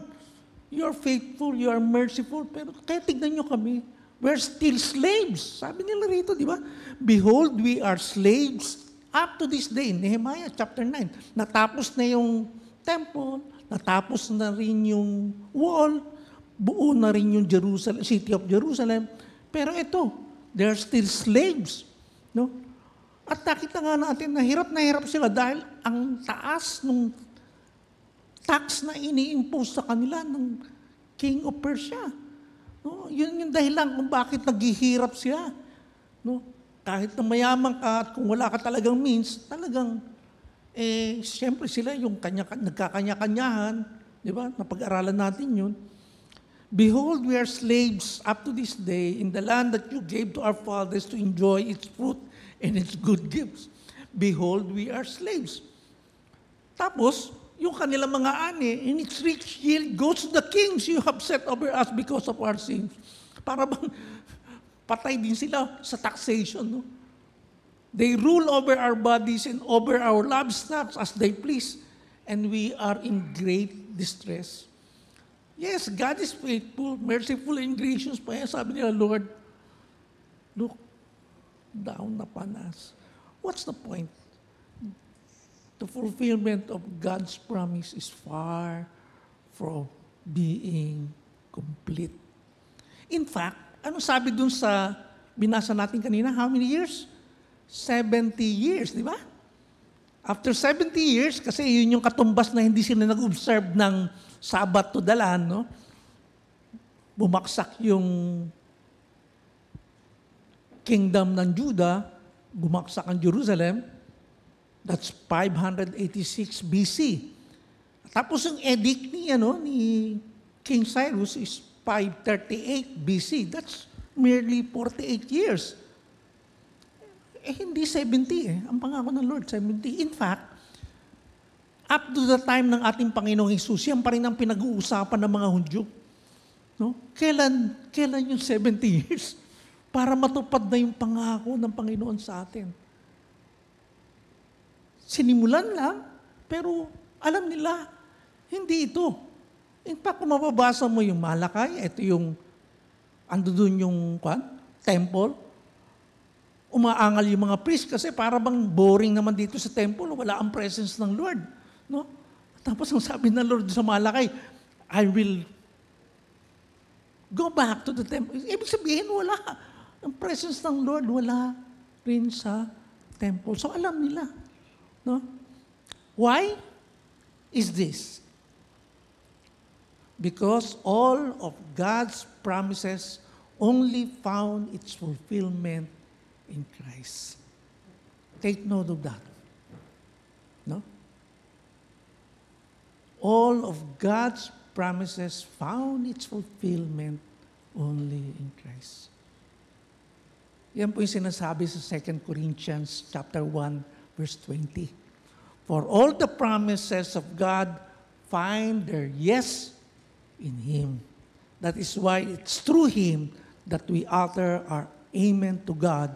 you are faithful, you are merciful, pero kaya tignan nyo kami, we're still slaves. Sabi nila rito, di ba? Behold, we are slaves up to this day. Nehemiah chapter 9. Natapos na yung temple, natapos na rin yung wall, buo na rin yung Jerusalem, city of Jerusalem. Pero ito, they're still slaves. No? At nakita nga natin na hirap na hirap sila dahil ang taas nung tax na ini-impose sa kanila ng King of Persia. No? Yun yung dahilan kung bakit naghihirap sila. No? Kahit na mayaman ka at kung wala ka talagang means, talagang, eh, siyempre sila yung kanya, nagkakanya-kanyahan, di ba? Napag-aralan natin yun. Behold, we are slaves up to this day in the land that you gave to our fathers to enjoy its fruit and its good gifts. Behold, we are slaves. Tapos, yung kanilang mga ani, in its rich yield goes to the kings you have set over us because of our sins. Para bang patay din sila sa taxation. No? They rule over our bodies and over our livestock as they please. And we are in great distress. Yes, God is faithful, merciful, and gracious pa yan. Sabi nila, Lord, look down upon us. What's the point? The fulfillment of God's promise is far from being complete. In fact, ano sabi dun sa binasa natin kanina? How many years? 70 years, di ba? After 70 years, kasi yun yung katumbas na hindi sila nag-observe ng Sabbath to land, no? Bumaksak yung kingdom ng Judah, bumaksak ang Jerusalem, that's 586 BC. Tapos ang edict ni, ano, ni King Cyrus is 538 BC. That's merely 48 years. Eh, hindi 70 eh. Ang pangako ng Lord, 70. In fact, up to the time ng ating Panginoong Isus, yan pa rin ang pinag-uusapan ng mga Hudyo. No? Kailan, kailan yung 70 years? Para matupad na yung pangako ng Panginoon sa atin. Sinimulan lang, pero alam nila, hindi ito. In fact, kung mababasa mo yung Malakay, ito yung, ando doon yung, kwan, temple, umaangal yung mga priest kasi para bang boring naman dito sa temple, wala ang presence ng Lord. No? Tapos ang sabi ng Lord sa Malakay, I will go back to the temple. Ibig sabihin, wala. Ang presence ng Lord, wala rin sa temple. So alam nila. No? Why is this? Because all of God's promises only found its fulfillment in Christ. Take note of that. No? All of God's promises found its fulfillment only in Christ. Yan po yung sinasabi sa 2 Corinthians chapter 1 verse 20. For all the promises of God find their yes in Him. That is why it's through Him that we utter our amen to God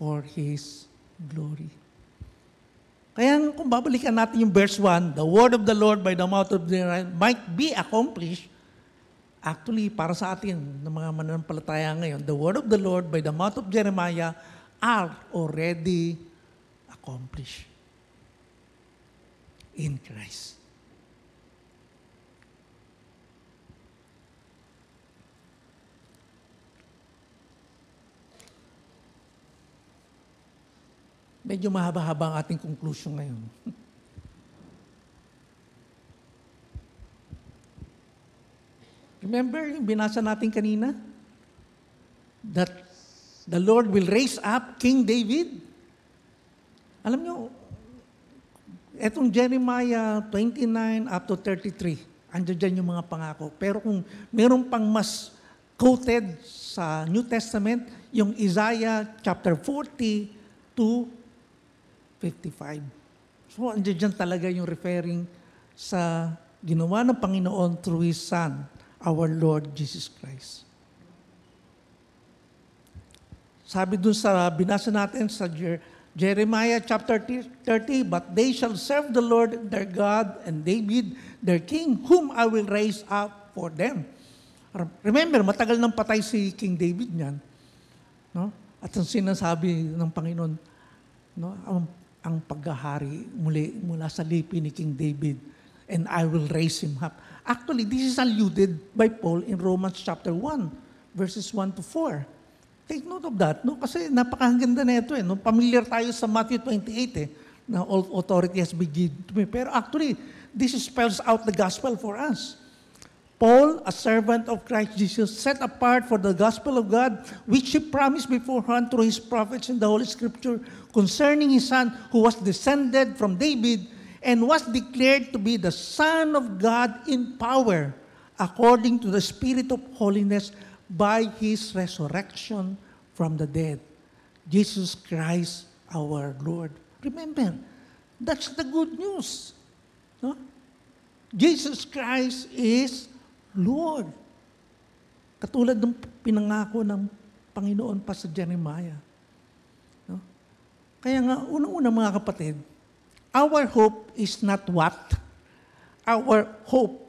for His glory. Kaya kung babalikan natin yung verse 1, the word of the Lord by the mouth of the might be accomplished, actually, para sa atin, ng mga mananampalataya ngayon, the word of the Lord by the mouth of Jeremiah are already accomplished in Christ. Medyo mahaba-haba ang ating conclusion ngayon. Remember yung binasa natin kanina? That the Lord will raise up King David. Alam nyo, etong Jeremiah 29 up to 33, andyan dyan yung mga pangako. Pero kung meron pang mas quoted sa New Testament, yung Isaiah chapter 40 to 55. So, andyan dyan talaga yung referring sa ginawa ng Panginoon through His Son, our Lord Jesus Christ. Sabi dun sa binasa natin sa Jer- Jeremiah chapter 30, But they shall serve the Lord their God and David their king, whom I will raise up for them. Remember, matagal nang patay si King David niyan. No? At ang sinasabi ng Panginoon, no, ang, ang paghahari muli mula sa lipi ni King David, and I will raise him up. Actually, this is alluded by Paul in Romans chapter 1, verses 1 to 4. Take note of that, no? Kasi napakaganda na ito, eh. No? Familiar tayo sa Matthew 28, eh, na all authority has been given to me. Pero actually, this spells out the gospel for us. Paul, a servant of Christ Jesus, set apart for the gospel of God, which he promised beforehand through his prophets in the Holy Scripture concerning his son, who was descended from David and was declared to be the Son of God in power, according to the Spirit of holiness by his resurrection from the dead. Jesus Christ our Lord. Remember, that's the good news. No? Jesus Christ is Lord. Katulad ng pinangako ng Panginoon pa sa Jeremiah. No? Kaya nga, unang-una mga kapatid, our hope is not what. Our hope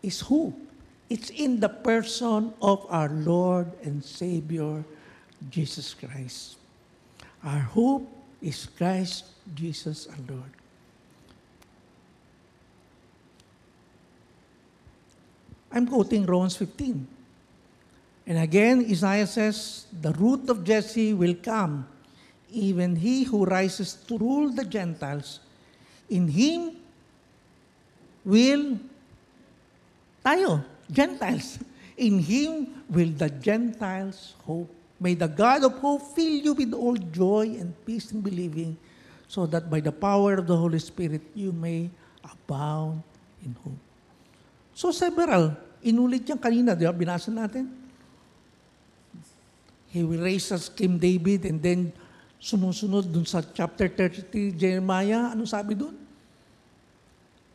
is who. It's in the person of our Lord and Savior, Jesus Christ. Our hope is Christ Jesus our Lord. I'm quoting Romans 15. And again, Isaiah says, The root of Jesse will come, even he who rises to rule the Gentiles. In him will tayo, Gentiles. In him will the Gentiles hope. May the God of hope fill you with all joy and peace in believing, so that by the power of the Holy Spirit you may abound in hope. So several, inulit yan kanina, di ba? Binasa natin. He will raise us King David and then sumusunod dun sa chapter 33 Jeremiah, ano sabi dun?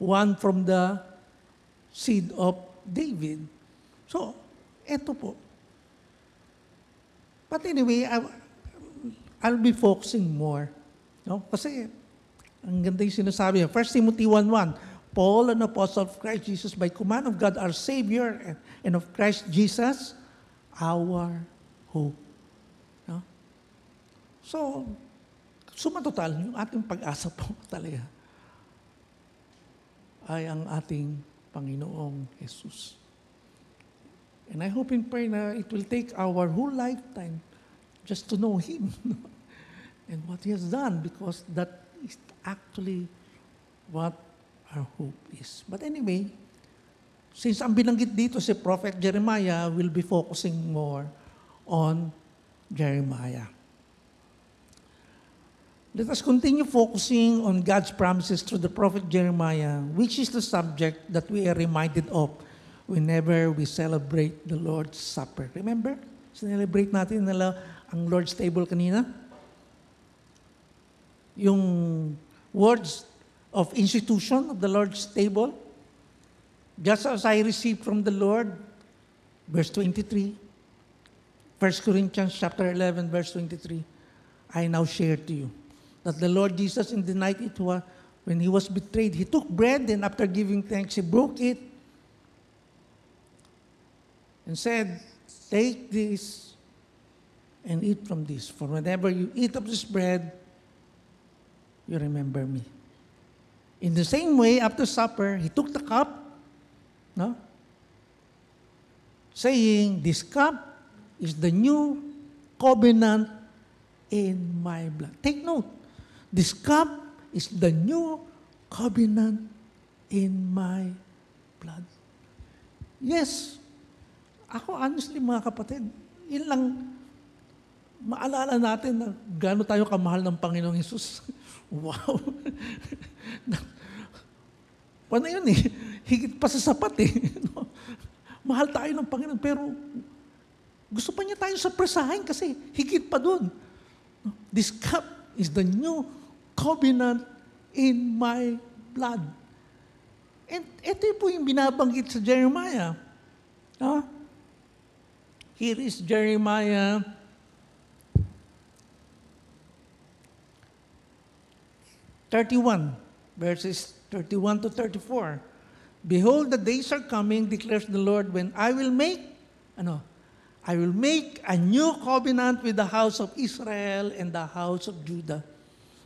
One from the seed of David. So, eto po. But anyway, I'll be focusing more. No? Kasi, ang ganda yung sinasabi. 1 Timothy 1.1, Paul, an apostle of Christ Jesus, by command of God, our Savior, and, of Christ Jesus, our hope. No? So, sumatotal, yung ating pag-asa po talaga ay ang ating Panginoong Jesus. And I hope and pray na it will take our whole lifetime just to know Him and what He has done because that is actually what our hope is. But anyway, since ang binanggit dito si Prophet Jeremiah, will be focusing more on Jeremiah. Let us continue focusing on God's promises through the prophet Jeremiah, which is the subject that we are reminded of whenever we celebrate the Lord's Supper. Remember? Celebrate natin nila ang Lord's table kanina? Yung words of institution of the Lord's table. Just as I received from the Lord, verse 23, 1 Corinthians chapter 11, verse 23, I now share to you that the Lord Jesus in the night it was, when he was betrayed, he took bread and after giving thanks, he broke it and said, Take this and eat from this. For whenever you eat of this bread, you remember me. In the same way, after supper, he took the cup, no? saying, This cup is the new covenant in my blood. Take note. This cup is the new covenant in my blood. Yes. Ako, honestly, mga kapatid, yun lang, maalala natin na gaano tayo kamahal ng Panginoong Yesus. wow. Paano yun eh? Higit pa sa sapat eh. Mahal tayo ng Panginoon, pero gusto pa niya tayong surpresahin kasi higit pa doon. This cup is the new covenant in my blood. And ito po yung binabanggit sa Jeremiah. Ah, Here is Jeremiah Thirty-one, verses thirty-one to thirty-four. Behold, the days are coming, declares the Lord, when I will make, ano, I will make a new covenant with the house of Israel and the house of Judah.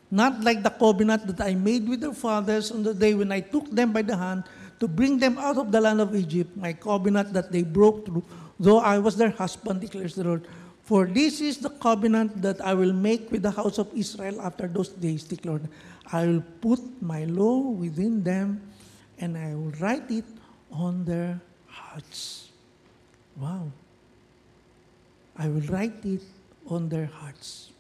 Not like the covenant that I made with their fathers on the day when I took them by the hand to bring them out of the land of Egypt, my covenant that they broke through, though I was their husband, declares the Lord. For this is the covenant that I will make with the house of Israel after those days, declared. I will put my law within them, and I will write it on their hearts. Wow. I will write it on their hearts.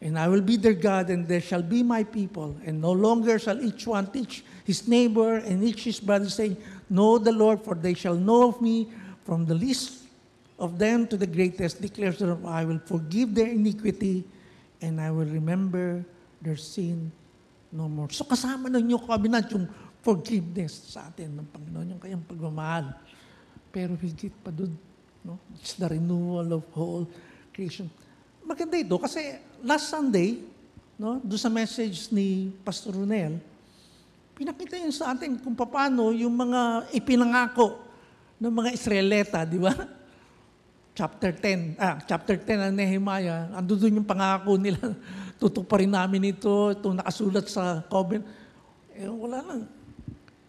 And I will be their God, and they shall be my people. And no longer shall each one teach his neighbor and each his brother, saying, Know the Lord, for they shall know of me from the least of them to the greatest, declares the Lord. I will forgive their iniquity, and I will remember their sin no more. So kasama ng new covenant yung forgiveness sa atin ng Panginoon, yung kayang pagmamahal. Pero higit pa dun, no? it's the renewal of whole creation. Maganda ito kasi last Sunday, no, doon sa message ni Pastor Ronel, pinakita yun sa atin kung paano yung mga ipinangako ng mga Israelita, di ba? Chapter 10, ah, chapter 10 ng Nehemiah, ando doon yung pangako nila. Tutuparin namin ito, itong nakasulat sa covenant. Eh, wala lang.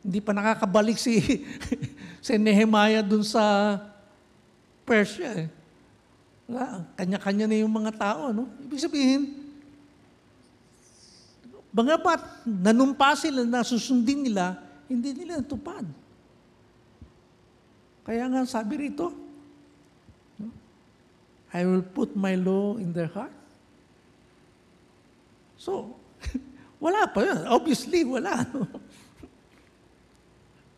Hindi pa nakakabalik si, si Nehemiah dun sa Persia. Eh. Wala, kanya-kanya na yung mga tao. No? Ibig sabihin, Bangapat, nanumpa sila na nila, hindi nila natupad. Kaya nga sabi rito? I will put my law in their heart. So, wala pa yun. Obviously, wala.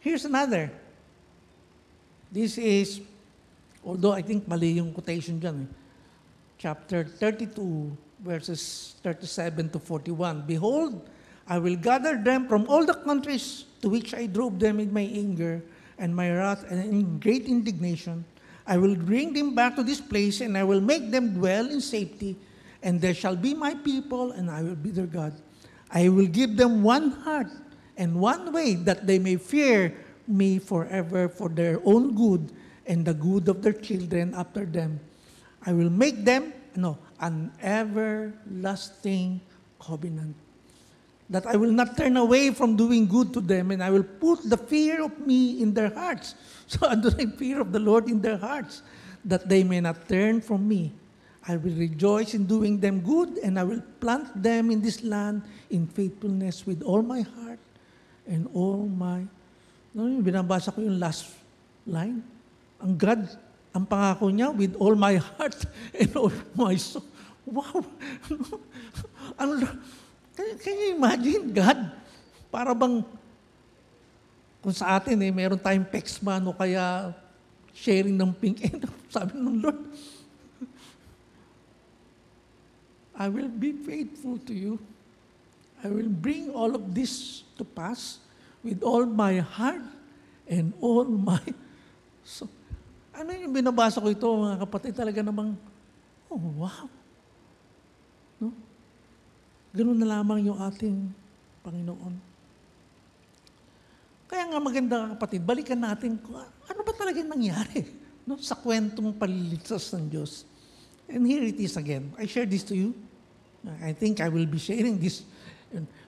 Here's another. This is, although I think mali yung quotation dyan, eh. chapter 32, verses 37 to 41. Behold, I will gather them from all the countries to which I drove them in my anger and my wrath and in great indignation. I will bring them back to this place and I will make them dwell in safety, and they shall be my people, and I will be their God. I will give them one heart and one way that they may fear me forever for their own good and the good of their children after them. I will make them, no, an everlasting covenant. That I will not turn away from doing good to them, and I will put the fear of me in their hearts. So ando na yung fear of the Lord in their hearts, that they may not turn from me. I will rejoice in doing them good, and I will plant them in this land in faithfulness with all my heart and all my... No, binabasa ko yung last line. Ang God, ang pangako niya, with all my heart and all my soul. Wow! ano, can, can you imagine, God? Para bang, kung sa atin eh, meron tayong pexman o kaya sharing ng pink, eh, sabi ng Lord, I will be faithful to you. I will bring all of this to pass with all my heart and all my... So, ano yung binabasa ko ito, mga kapatid, talaga namang, oh, wow. Ganun na lamang yung ating Panginoon. Kaya nga maganda kapatid, balikan natin kung ano ba talaga nangyari no, sa kwentong paliligtas ng Diyos. And here it is again. I share this to you. I think I will be sharing this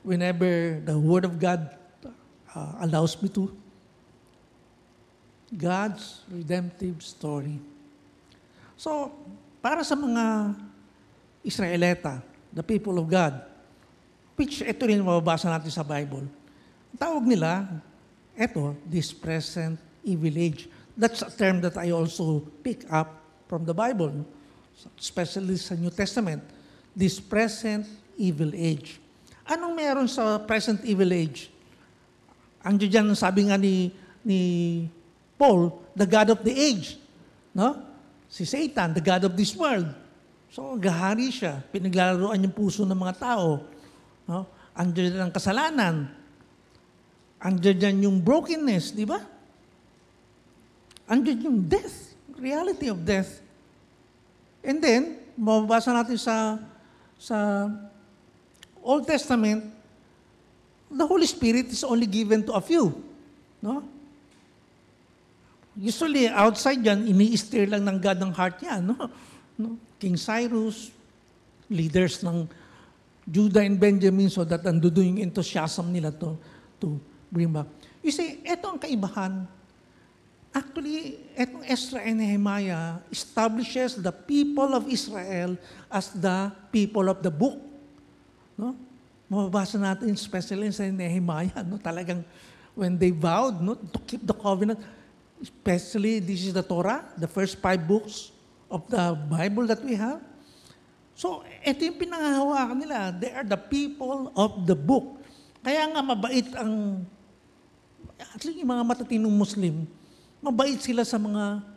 whenever the Word of God uh, allows me to. God's redemptive story. So, para sa mga Israelita, the people of God, which ito rin mababasa natin sa Bible, tawag nila, ito, this present evil age. That's a term that I also pick up from the Bible, especially sa New Testament, this present evil age. Anong meron sa present evil age? Andiyo dyan, sabi nga ni, ni Paul, the God of the age. No? Si Satan, the God of this world. So, gahari siya. Pinaglalaroan yung puso ng mga tao. No? Andiyan ang kasalanan. Andiyan yung brokenness, di ba? Andiyan yung death, reality of death. And then, mababasa natin sa sa Old Testament, the Holy Spirit is only given to a few. No? Usually, outside yan, ini-steer lang ng God ng heart niya. No? No? King Cyrus, leaders ng Judah and Benjamin so that nandoon yung enthusiasm nila to, to bring back. You see, eto ang kaibahan. Actually, etong Ezra and Nehemiah establishes the people of Israel as the people of the book. No? Mababasa natin especially sa Nehemiah, no? talagang when they vowed no, to keep the covenant, especially this is the Torah, the first five books of the Bible that we have. So, ito yung pinangahawakan nila. They are the people of the book. Kaya nga mabait ang, actually yung mga matatinong Muslim, mabait sila sa mga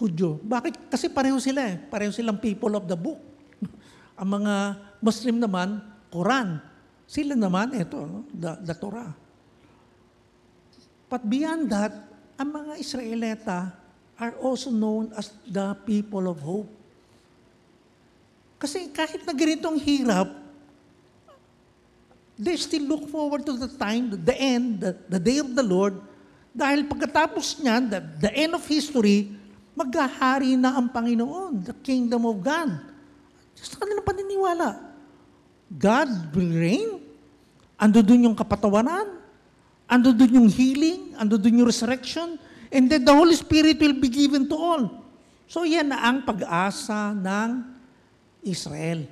Hudyo. Bakit? Kasi pareho sila eh. Pareho silang people of the book. ang mga Muslim naman, Quran. Sila naman, ito, no? the, the Torah. But beyond that, ang mga Israelita are also known as the people of hope. Kasi kahit na ganitong hirap, they still look forward to the time, the end, the, the day of the Lord, dahil pagkatapos niyan, the, the end of history, maghahari na ang Panginoon, the kingdom of God. Sa kanilang paniniwala, God will reign, ando dun yung kapatawaran, ando dun yung healing, ando dun yung resurrection, and then the Holy Spirit will be given to all. So yan na ang pag-asa ng Israel.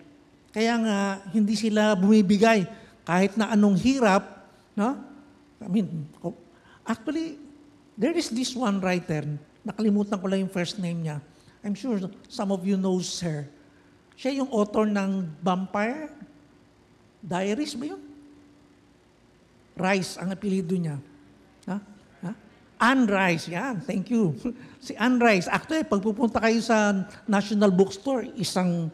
Kaya nga, hindi sila bumibigay kahit na anong hirap. No? I mean, oh, actually, there is this one writer, nakalimutan ko lang yung first name niya. I'm sure some of you knows her. Siya yung author ng Vampire Diaries ba yun? Rice ang apelido niya. Ha? Ha? Anne Rice, yan. Thank you. si Anne Rice. Actually, pag pupunta kayo sa National Bookstore, isang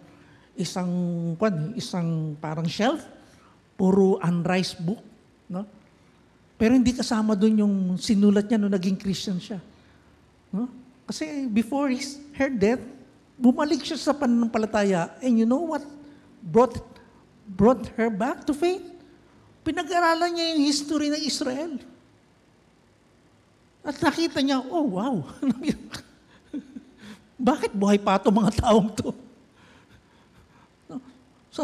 isang kwan, isang parang shelf, puro Anne Rice book, no? Pero hindi kasama doon yung sinulat niya nung naging Christian siya. No? Kasi before his, her death, bumalik siya sa pananampalataya. And you know what brought brought her back to faith? Pinag-aralan niya yung history ng Israel. At nakita niya, oh wow, bakit buhay pa ito mga taong to? So,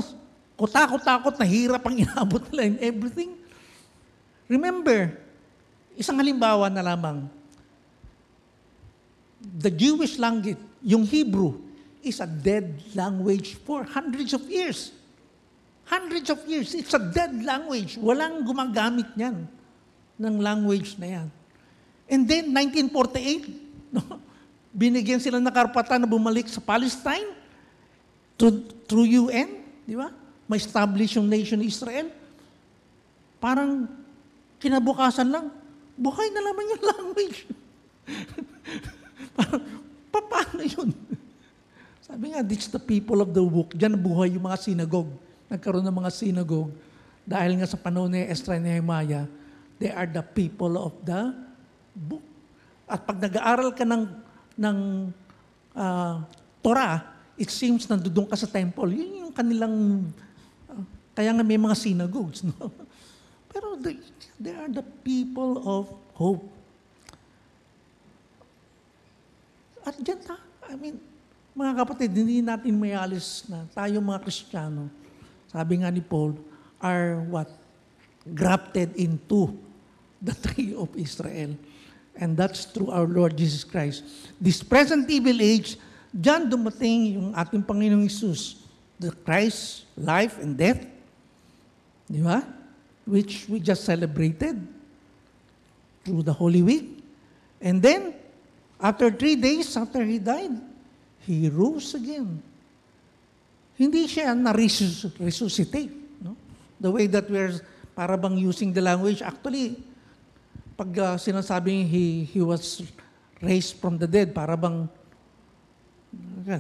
kutakot-takot na hirap ang inabot nila in everything. Remember, isang halimbawa na lamang, the Jewish language, yung Hebrew, is a dead language for hundreds of years. Hundreds of years. It's a dead language. Walang gumagamit niyan ng language na yan. And then, 1948, no, binigyan sila ng karapatan na bumalik sa Palestine through, through UN, di ba? Ma-establish yung nation Israel. Parang kinabukasan lang, buhay na naman yung language. Parang, pa- paano yun? Sabi nga, is the people of the book. Diyan buhay yung mga synagogue. Nagkaroon ng mga synagogue. Dahil nga sa panahon ni Estra and Nehemiah, they are the people of the book. At pag nag-aaral ka ng, ng ah, Torah, it seems nandoon ka sa temple. Yun kanilang, kaya nga may mga synagogues. No? Pero they, they are the people of hope. At dyan ta, I mean, mga kapatid, hindi natin may alis na tayo mga Kristiyano, sabi nga ni Paul, are what? Grafted into the tree of Israel. And that's through our Lord Jesus Christ. This present evil age, dyan dumating yung ating Panginoong Isus, the Christ, life and death, di ba? Which we just celebrated through the Holy Week. And then, after three days after He died, He rose again. Hindi siya na-resuscitate. No? The way that we're para bang using the language, actually, pag uh, sinasabing he, he was raised from the dead, para bang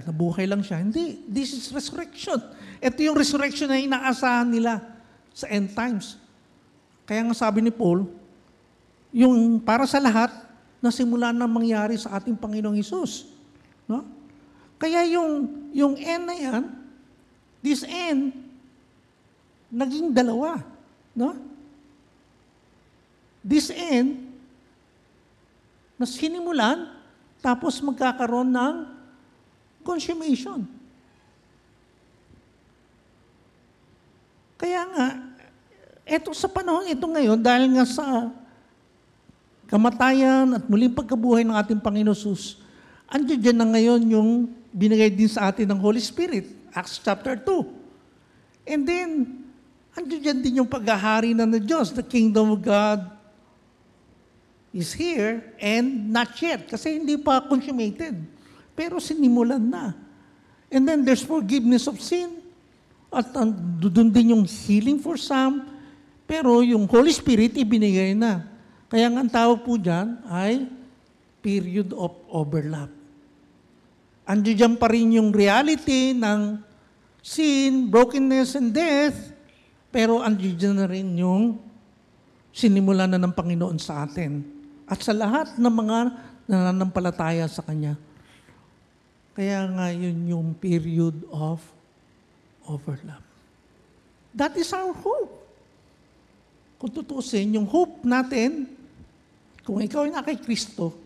nabuhay lang siya. Hindi, this is resurrection. Ito yung resurrection na inaasahan nila sa end times. Kaya nga sabi ni Paul, yung para sa lahat, na simula na mangyari sa ating Panginoong Hesus. No? Kaya yung, yung end na yan, this end, naging dalawa. No? This end, na sinimulan, tapos magkakaroon ng consummation. Kaya nga, eto sa panahon ito ngayon, dahil nga sa kamatayan at muling pagkabuhay ng ating Panginoon Sus, andiyan dyan na ngayon yung binigay din sa atin ng Holy Spirit, Acts chapter 2. And then, andiyan dyan din yung paghahari na ng Diyos, the kingdom of God is here and not yet, kasi hindi pa consummated. Pero sinimulan na. And then there's forgiveness of sin. At doon din yung healing for some. Pero yung Holy Spirit ibinigay na. Kaya nga ang tawag po dyan ay period of overlap. Andiyan dyan pa rin yung reality ng sin, brokenness, and death, pero andiyan dyan na rin yung sinimulan na ng Panginoon sa atin. At sa lahat ng mga nananampalataya sa Kanya. Kaya nga yun yung period of overlap. That is our hope. Kung tutusin, yung hope natin, kung ikaw ay kay Kristo,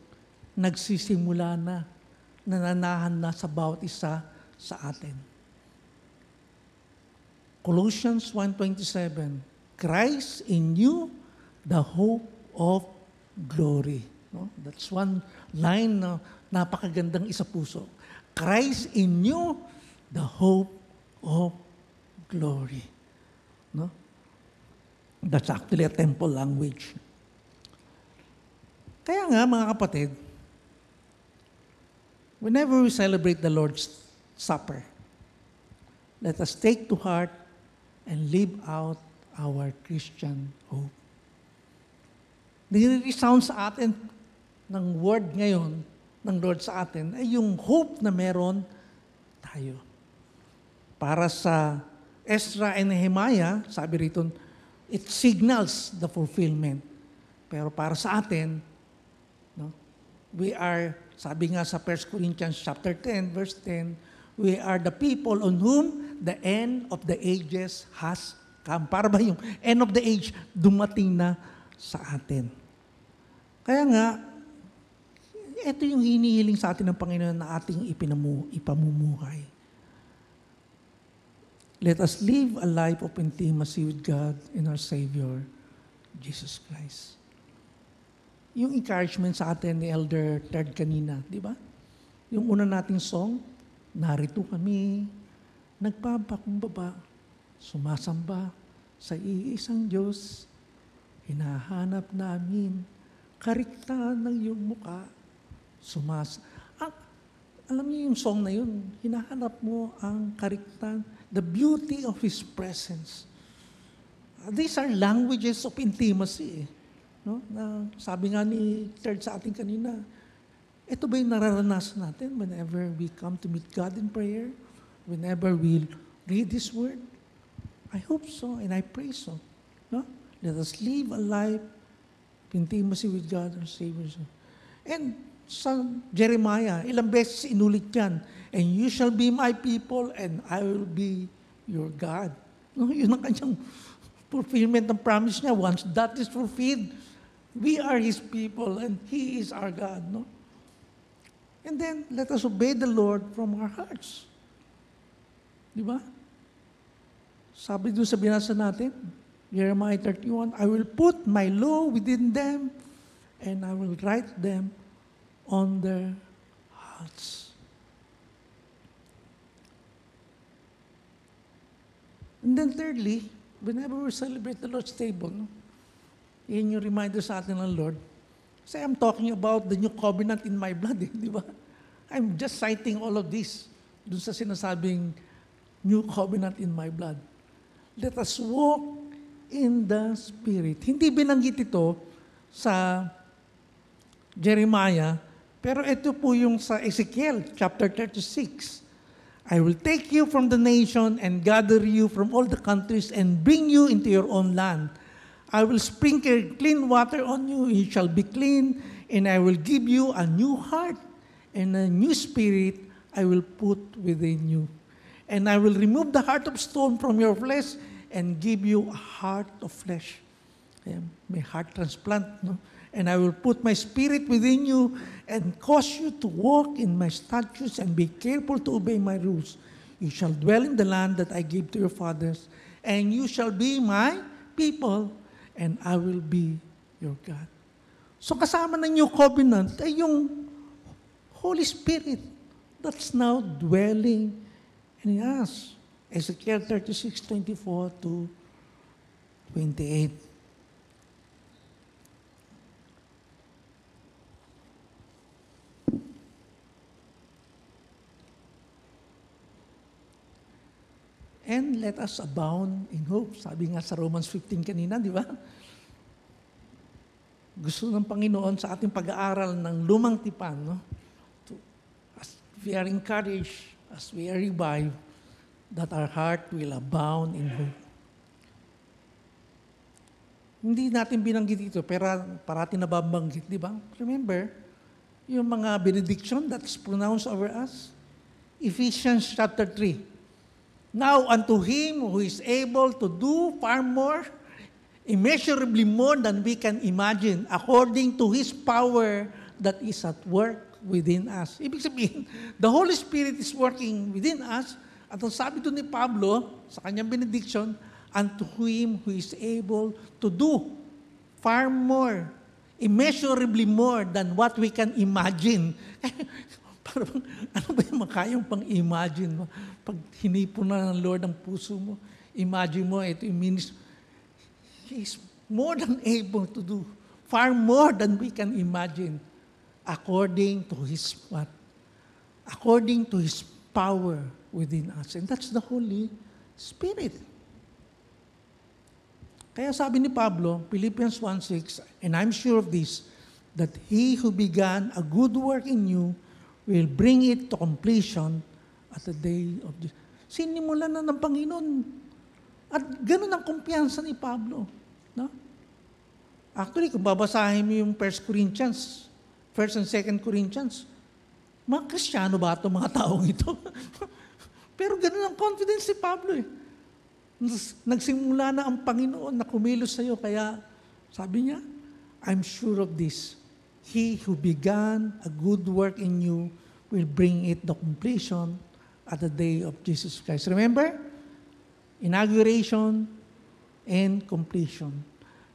nagsisimula na, nananahan na sa bawat isa sa atin. Colossians 1.27, Christ in you, the hope of glory. No? That's one line na napakagandang isa puso. Christ in you, the hope of glory. No? That's actually a temple language. Kaya nga, mga kapatid, whenever we celebrate the Lord's Supper, let us take to heart and live out our Christian hope. Nire-resound sa atin ng word ngayon ng Lord sa atin ay yung hope na meron tayo. Para sa Ezra and Nehemiah, sabi rito, it signals the fulfillment. Pero para sa atin, no, we are, sabi nga sa 1 Corinthians chapter 10, verse 10, we are the people on whom the end of the ages has come. Para ba yung end of the age dumating na sa atin? Kaya nga, ito yung hinihiling sa atin ng Panginoon na ating ipinamu, ipamumuhay. Let us live a life of intimacy with God and our Savior, Jesus Christ. Yung encouragement sa atin ni Elder Ted kanina, di ba? Yung una nating song, narito kami, nagpapakumbaba, sumasamba sa iisang Diyos, hinahanap namin, kariktan ng iyong muka, sumas. Ang, alam niyo yung song na yun, hinahanap mo ang kariktan, the beauty of His presence. Uh, these are languages of intimacy. eh. No? Na, sabi nga ni Third sa ating kanina, ito ba yung nararanasan natin whenever we come to meet God in prayer? Whenever we read His Word? I hope so and I pray so. No? Let us live a life of intimacy with God our Savior. And sa Jeremiah, ilang beses inulit yan, and you shall be my people and I will be your God. No, yun ang kanyang fulfillment ng promise niya. Once that is fulfilled, we are His people and He is our God. No? And then, let us obey the Lord from our hearts. Di ba? Sabi doon sa binasa natin, Jeremiah 31, I will put my law within them and I will write them on their hearts. And then thirdly, whenever we celebrate the Lord's table, no, yun yung reminder sa atin ng Lord. Kasi I'm talking about the new covenant in my blood, eh, di ba? I'm just citing all of this dun sa sinasabing new covenant in my blood. Let us walk in the Spirit. Hindi binanggit ito sa Jeremiah, Pero ito po yung sa Ezekiel chapter 36. I will take you from the nation and gather you from all the countries and bring you into your own land. I will sprinkle clean water on you, you shall be clean, and I will give you a new heart and a new spirit I will put within you. And I will remove the heart of stone from your flesh and give you a heart of flesh. May heart transplant, no? And I will put my spirit within you and cause you to walk in my statutes and be careful to obey my rules. You shall dwell in the land that I gave to your fathers, and you shall be my people, and I will be your God. So kasama ng new covenant ay yung Holy Spirit that's now dwelling in us. Ezekiel 36, 24 to 28. And let us abound in hope. Sabi nga sa Romans 15 kanina, di ba? Gusto ng Panginoon sa ating pag-aaral ng lumang tipan, no? To, as we are encouraged, as we are revived, that our heart will abound in hope. Hindi natin binanggit ito, pero parati nababanggit, di ba? Remember, yung mga benediction that's pronounced over us. Ephesians chapter 3. Now unto him who is able to do far more, immeasurably more than we can imagine, according to his power that is at work within us. Ibig sabihin, the Holy Spirit is working within us. At ang sabi doon ni Pablo, sa kanyang benediction, unto him who is able to do far more, immeasurably more than what we can imagine. Parang, ano ba yung makayang pang-imagine mo? Pag hinipo na ng Lord ang puso mo, imagine mo, ito yung ministry. He is more than able to do, far more than we can imagine, according to His what? According to His power within us. And that's the Holy Spirit. Kaya sabi ni Pablo, Philippians 1.6, And I'm sure of this, that He who began a good work in you will bring it to completion at the day of Jesus. Sinimulan na ng Panginoon. At ganun ang kumpiyansa ni Pablo. No? Actually, kung babasahin mo yung 1 Corinthians, 1 and 2 Corinthians, mga Kristiyano ba itong mga taong ito? Pero ganun ang confidence ni Pablo eh. Nagsimula na ang Panginoon na kumilos sa iyo, kaya sabi niya, I'm sure of this. He who began a good work in you will bring it to completion at the day of Jesus Christ. Remember? Inauguration and completion.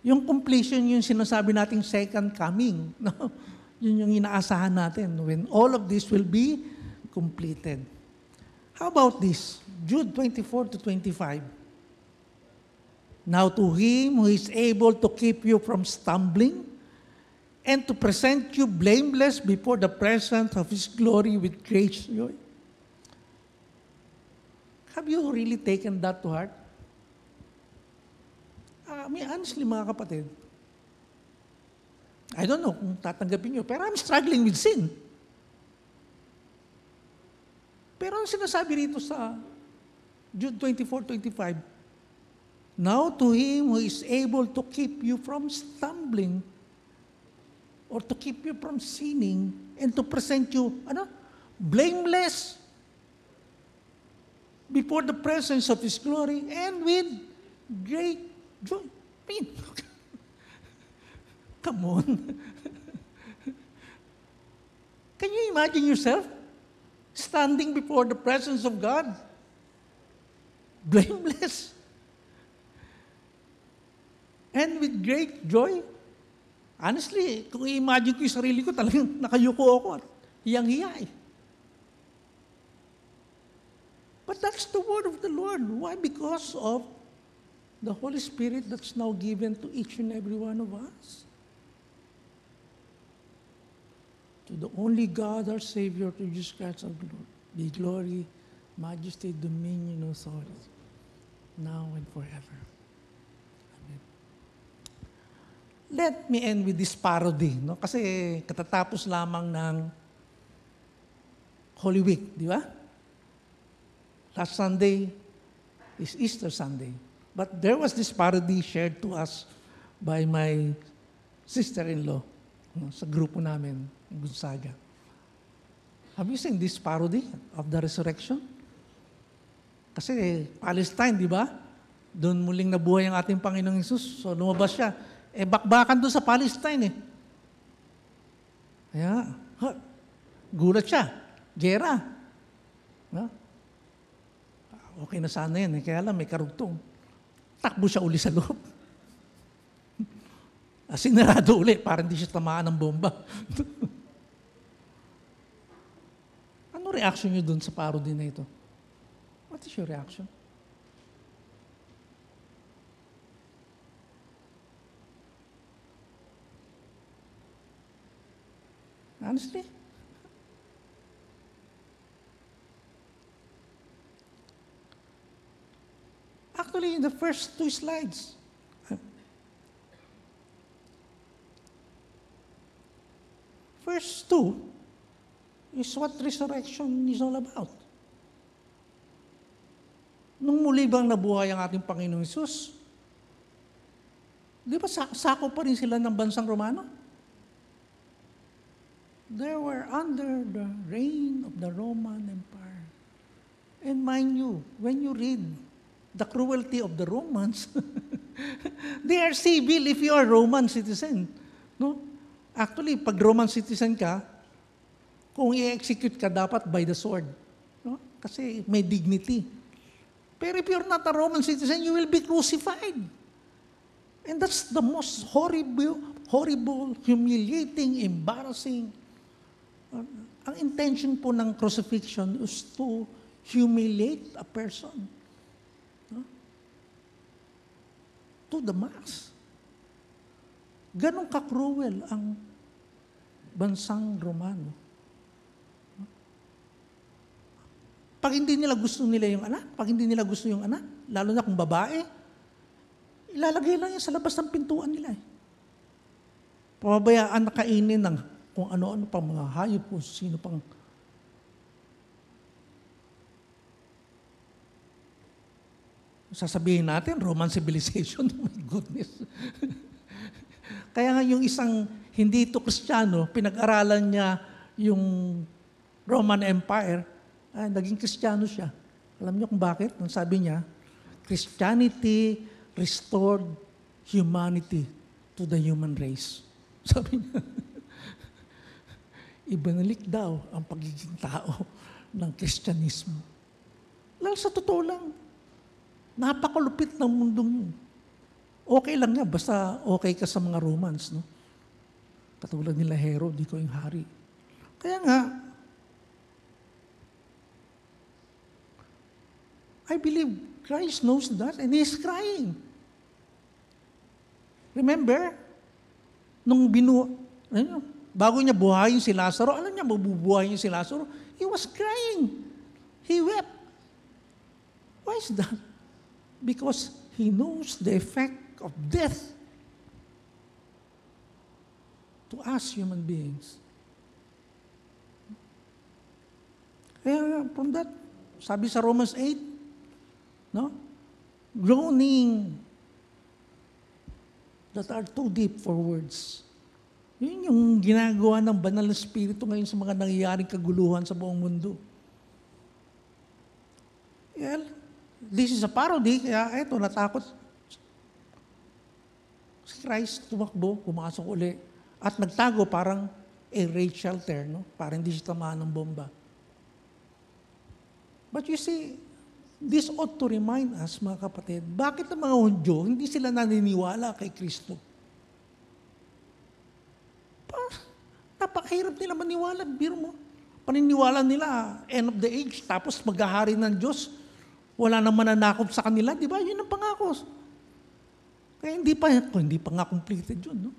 Yung completion, yung sinasabi nating second coming. No? Yun yung inaasahan natin when all of this will be completed. How about this? Jude 24 to 25. Now to him who is able to keep you from stumbling and to present you blameless before the presence of His glory with great joy. Have you really taken that to heart? I mean, honestly, mga kapatid, I don't know kung tatanggapin nyo, pero I'm struggling with sin. Pero ang sinasabi rito sa Jude 24, 25, Now to Him who is able to keep you from stumbling or to keep you from sinning and to present you, ano, blameless before the presence of His glory and with great joy. Come on. Can you imagine yourself standing before the presence of God? Blameless. And with great joy. Honestly, kung i-imagine ko yung sarili ko, talagang nakayuko ako at hiyang-hiya eh. But that's the word of the Lord. Why? Because of the Holy Spirit that's now given to each and every one of us. To the only God, our Savior, to Jesus Christ our Lord, be glory, majesty, dominion, authority, now and forever. Amen. Let me end with this parody. No? Kasi katatapos lamang ng Holy Week, di ba? Last Sunday is Easter Sunday. But there was this parody shared to us by my sister-in-law no, sa grupo namin, in Gonzaga. Have you seen this parody of the resurrection? Kasi Palestine, di ba? Doon muling nabuhay ang ating Panginoong Isus. So lumabas siya. Eh, bakbakan doon sa Palestine eh. Kaya, ha, gulat siya. Gera. No? Okay na sana yan eh. Kaya lang, may karugtong. Takbo siya uli sa loob. Sinarado uli para hindi siya tamaan ng bomba. ano reaction niyo dun sa parody na ito? What is your reaction? Honestly? Actually, in the first two slides, first two is what resurrection is all about. Nung muli bang nabuhay ang ating Panginoong Isus, di ba sa- sako pa rin sila ng bansang Romano? They were under the reign of the Roman Empire. And mind you, when you read the cruelty of the Romans, they are civil if you are Roman citizen. No? Actually, pag Roman citizen ka, kung i-execute ka, dapat by the sword. No? Kasi may dignity. Pero if you're not a Roman citizen, you will be crucified. And that's the most horrible, horrible, humiliating, embarrassing. Ang intention po ng crucifixion is to humiliate a person. No? To the max. Ganon ka-cruel ang bansang Romano. Pag hindi nila gusto nila yung anak, pag hindi nila gusto yung anak, lalo na kung babae, ilalagay lang yan sa labas ng pintuan nila. Eh. Pababayaan na kainin ng kung ano-ano pang mga hayop kung sino pang sasabihin natin, Roman civilization, oh my goodness. Kaya nga yung isang hindi ito Kristiyano, pinag-aralan niya yung Roman Empire, ay, naging Kristiyano siya. Alam niyo kung bakit? Ang sabi niya, Christianity restored humanity to the human race. Sabi niya, ibinalik daw ang pagiging tao ng Kristyanismo. Lalo sa totoo lang, napakalupit ng mundong yun. Okay lang nga, basta okay ka sa mga Romans, no? Katulad nila Herod, di ko yung hari. Kaya nga, I believe Christ knows that and He's crying. Remember, nung binu... Ano, bago niya buhayin si Lazaro, alam niya mabubuhayin si Lazaro, he was crying. He wept. Why is that? Because he knows the effect of death to us human beings. Kaya from that, sabi sa Romans 8, no? Groaning that are too deep for words. Yun yung ginagawa ng banal na spirito ngayon sa mga nangyayaring kaguluhan sa buong mundo. Well, this is a parody, kaya eto, natakot si Christ tumakbo, pumasok uli, at nagtago parang a raid shelter, no? para hindi siya tamaan ng bomba. But you see, this ought to remind us, mga kapatid, bakit ang mga Hudyo, hindi sila naniniwala kay Kristo? Pa, napakahirap nila maniwala. Biro mo, paniniwala nila, end of the age, tapos maghahari ng Diyos, wala nang mananakop sa kanila, di ba? Yun ang pangako. Kaya hindi pa, kung hindi pa nga completed yun, no?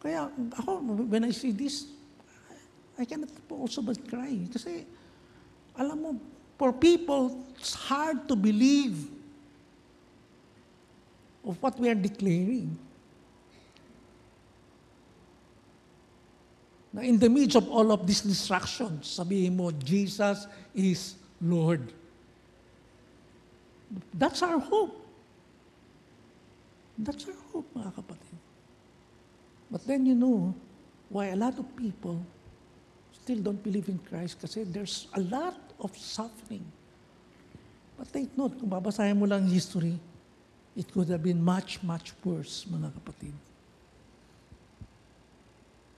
Kaya ako, when I see this, I cannot also but cry. Kasi, alam mo, for people, it's hard to believe of what we are declaring. Na in the midst of all of these distractions, sabihin mo, Jesus is Lord. That's our hope. That's our hope, mga kapatid. But then you know why a lot of people still don't believe in Christ kasi there's a lot of suffering. But take note, kung babasahin mo lang history, it could have been much, much worse, mga kapatid.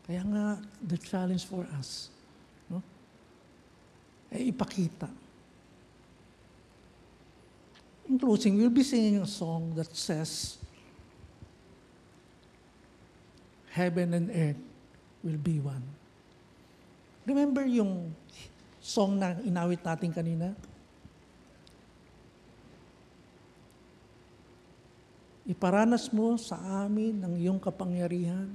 Kaya nga, the challenge for us, no? ay ipakita. In closing, we'll be singing a song that says, Heaven and earth will be one. Remember yung song na inawit natin kanina? Iparanas mo sa amin ang iyong kapangyarihan.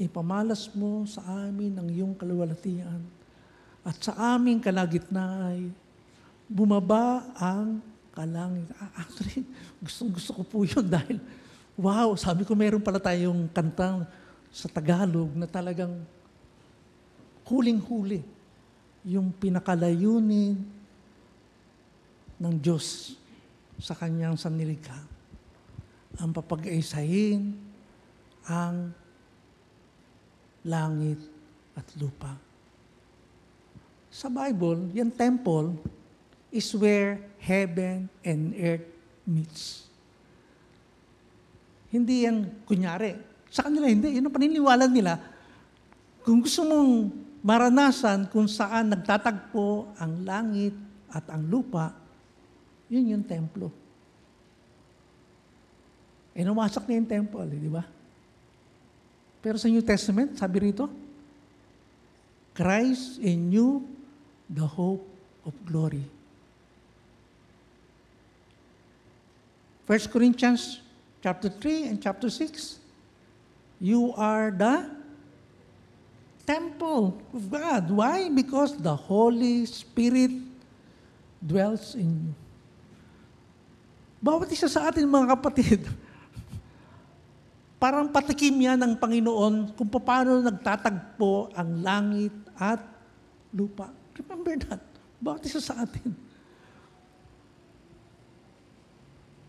Ipamalas mo sa amin ang iyong kaluwalhatian. At sa aming kalagitnaan ay bumaba ang kalangit. Ah, Actually, gusto, gusto ko po yun dahil, wow, sabi ko meron pala tayong kantang sa Tagalog na talagang huling-huli yung pinakalayunin ng Diyos sa kanyang sanlilikha. Ang papag-aisahin ang langit at lupa. Sa Bible, yung temple is where heaven and earth meets. Hindi yan kunyari. Sa kanila hindi. Yun ang paniniwala nila. Kung gusto mong maranasan kung saan nagtatagpo ang langit at ang lupa, yun yung templo. Eh, numasak na yung temple, eh, di ba? Pero sa New Testament, sabi rito, Christ in you, the hope of glory. 1 Corinthians chapter 3 and chapter 6, you are the temple of God. Why? Because the Holy Spirit dwells in you. Bawat isa sa atin, mga kapatid, parang patikim yan ng Panginoon kung paano nagtatagpo ang langit at lupa. Remember that. Bawat isa sa atin.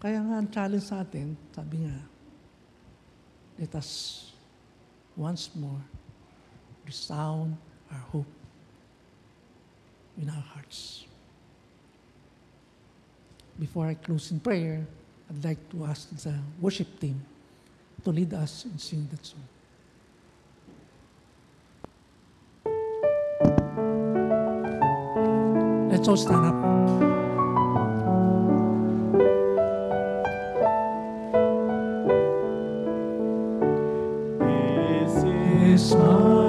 Kaya nga ang challenge sa atin, sabi nga, let us once more resound our hope in our hearts. Before I close in prayer, I'd like to ask the worship team to lead us in singing that song. Let's all stand up. This is my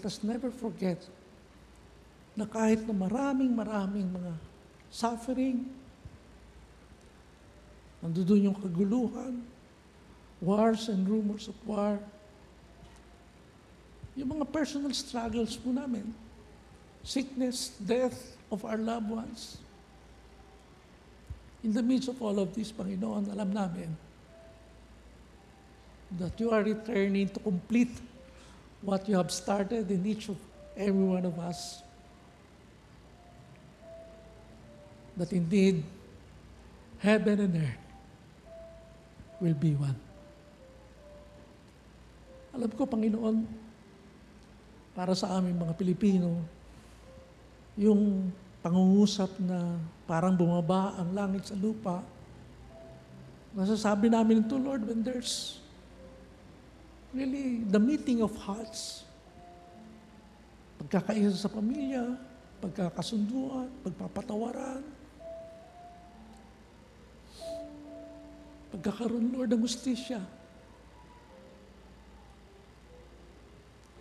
let us never forget na kahit na maraming maraming mga suffering, nandoon yung kaguluhan, wars and rumors of war, yung mga personal struggles po namin, sickness, death of our loved ones. In the midst of all of this, Panginoon, alam namin that you are returning to complete what you have started in each of every one of us. That indeed, heaven and earth will be one. Alam ko, Panginoon, para sa aming mga Pilipino, yung pangungusap na parang bumaba ang langit sa lupa, nasasabi namin ito, Lord, when there's really the meeting of hearts, pagkakaisa sa pamilya, pagkakasunduan, pagpapatawaran, pagkakaroon, Lord, ng justisya.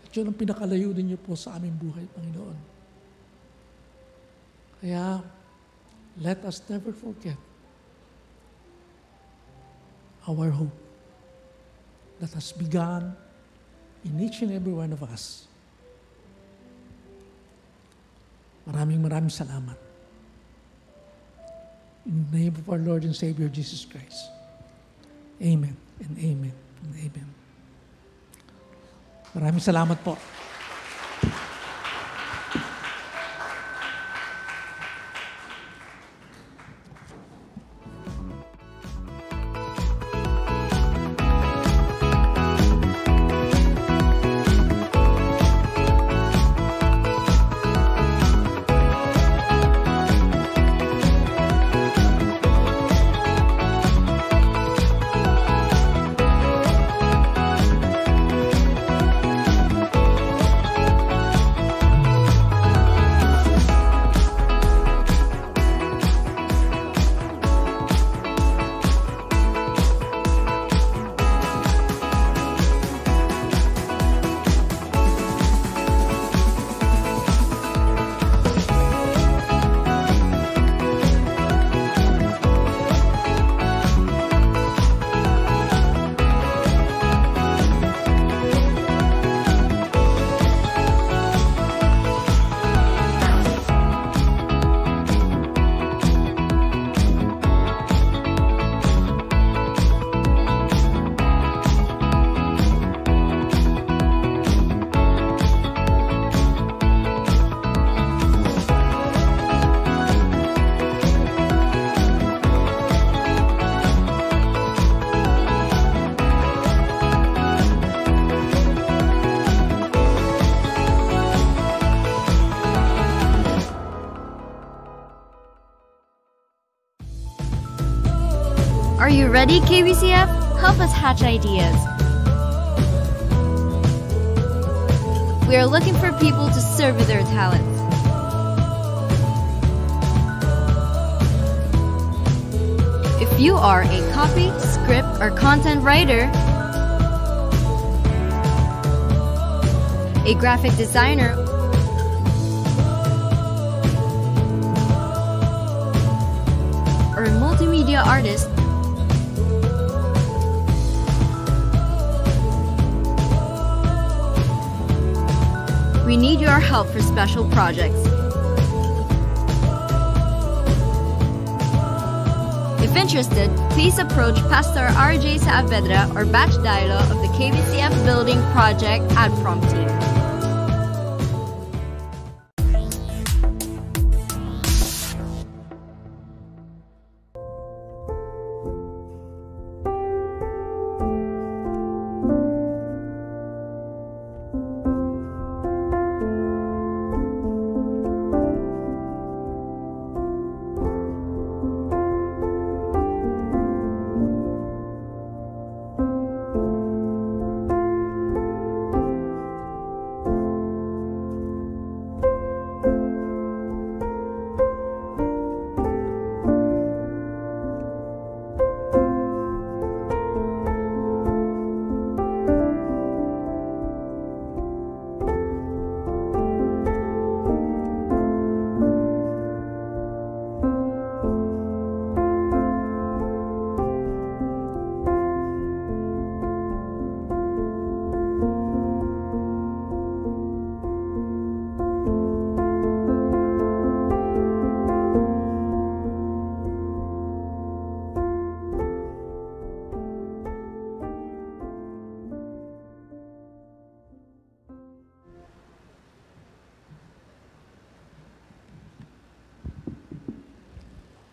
At yun ang pinakalayo ninyo po sa aming buhay, Panginoon. Kaya, let us never forget our hope that has begun in each and every one of us. Maraming maraming salamat. In the name of our Lord and Savior Jesus Christ. Amen and amen and amen. Maraming salamat po. Ready, KBCF? Help us hatch ideas. We are looking for people to serve with their talents. If you are a copy, script, or content writer, a graphic designer, need your help for special projects. If interested, please approach Pastor RJ Saavedra or Batch Dialo of the KBCF Building Project at Prom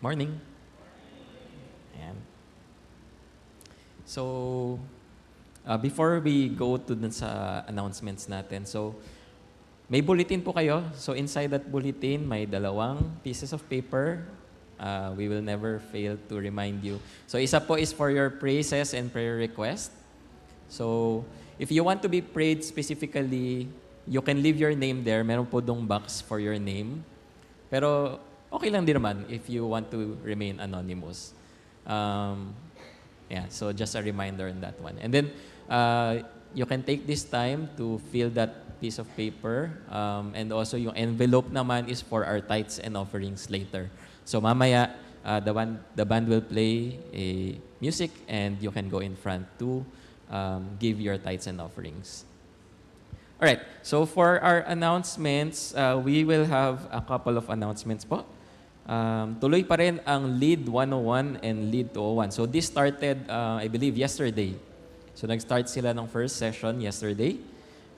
morning. Ayan. So, uh, before we go to dun sa announcements natin, so, may bulletin po kayo. So, inside that bulletin, may dalawang pieces of paper. Uh, we will never fail to remind you. So, isa po is for your praises and prayer request. So, if you want to be prayed specifically, you can leave your name there. Meron po dong box for your name. Pero okay lang din naman if you want to remain anonymous. Um, yeah, so just a reminder on that one. And then, uh, you can take this time to fill that piece of paper. Um, and also, yung envelope naman is for our tithes and offerings later. So mamaya, uh, the, band, the band will play a music and you can go in front to um, give your tithes and offerings. All right. So for our announcements, uh, we will have a couple of announcements po. Um, tuloy pa rin ang Lead 101 and Lead 201. So this started, uh, I believe, yesterday. So nag-start sila ng first session yesterday.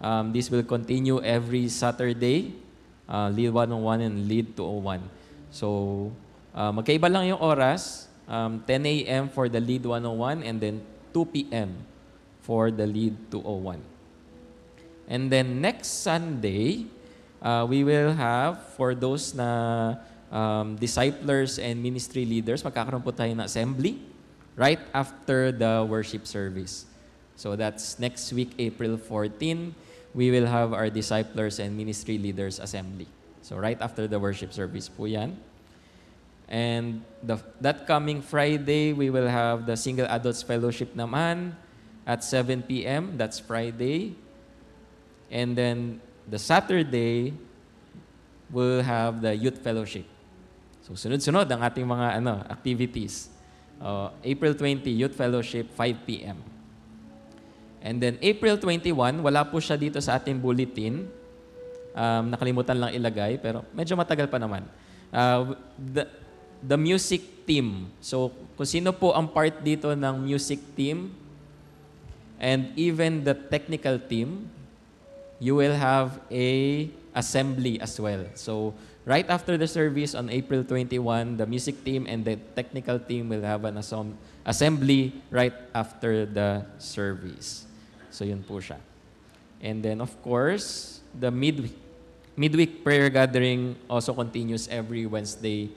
Um, this will continue every Saturday, uh, Lead 101 and Lead 201. So uh, magkaiba lang yung oras, um, 10 a.m. for the Lead 101 and then 2 p.m. for the Lead 201. And then next Sunday, uh, we will have, for those na um, disciplers and ministry leaders, magkakaroon po tayo ng assembly right after the worship service. So that's next week, April 14, we will have our disciplers and ministry leaders assembly. So right after the worship service po yan. And the, that coming Friday, we will have the Single Adults Fellowship naman at 7 p.m. That's Friday. And then the Saturday, we'll have the youth fellowship. So sunod-sunod ang ating mga ano activities. Uh, April 20, youth fellowship, 5 p.m. And then April 21, wala po siya dito sa ating bulletin. Um, nakalimutan lang ilagay, pero medyo matagal pa naman. Uh, the, the music team. So kung sino po ang part dito ng music team, and even the technical team, you will have a assembly as well. So right after the service on April 21, the music team and the technical team will have an assembly right after the service. So yun po siya. And then of course, the midweek, midweek prayer gathering also continues every Wednesday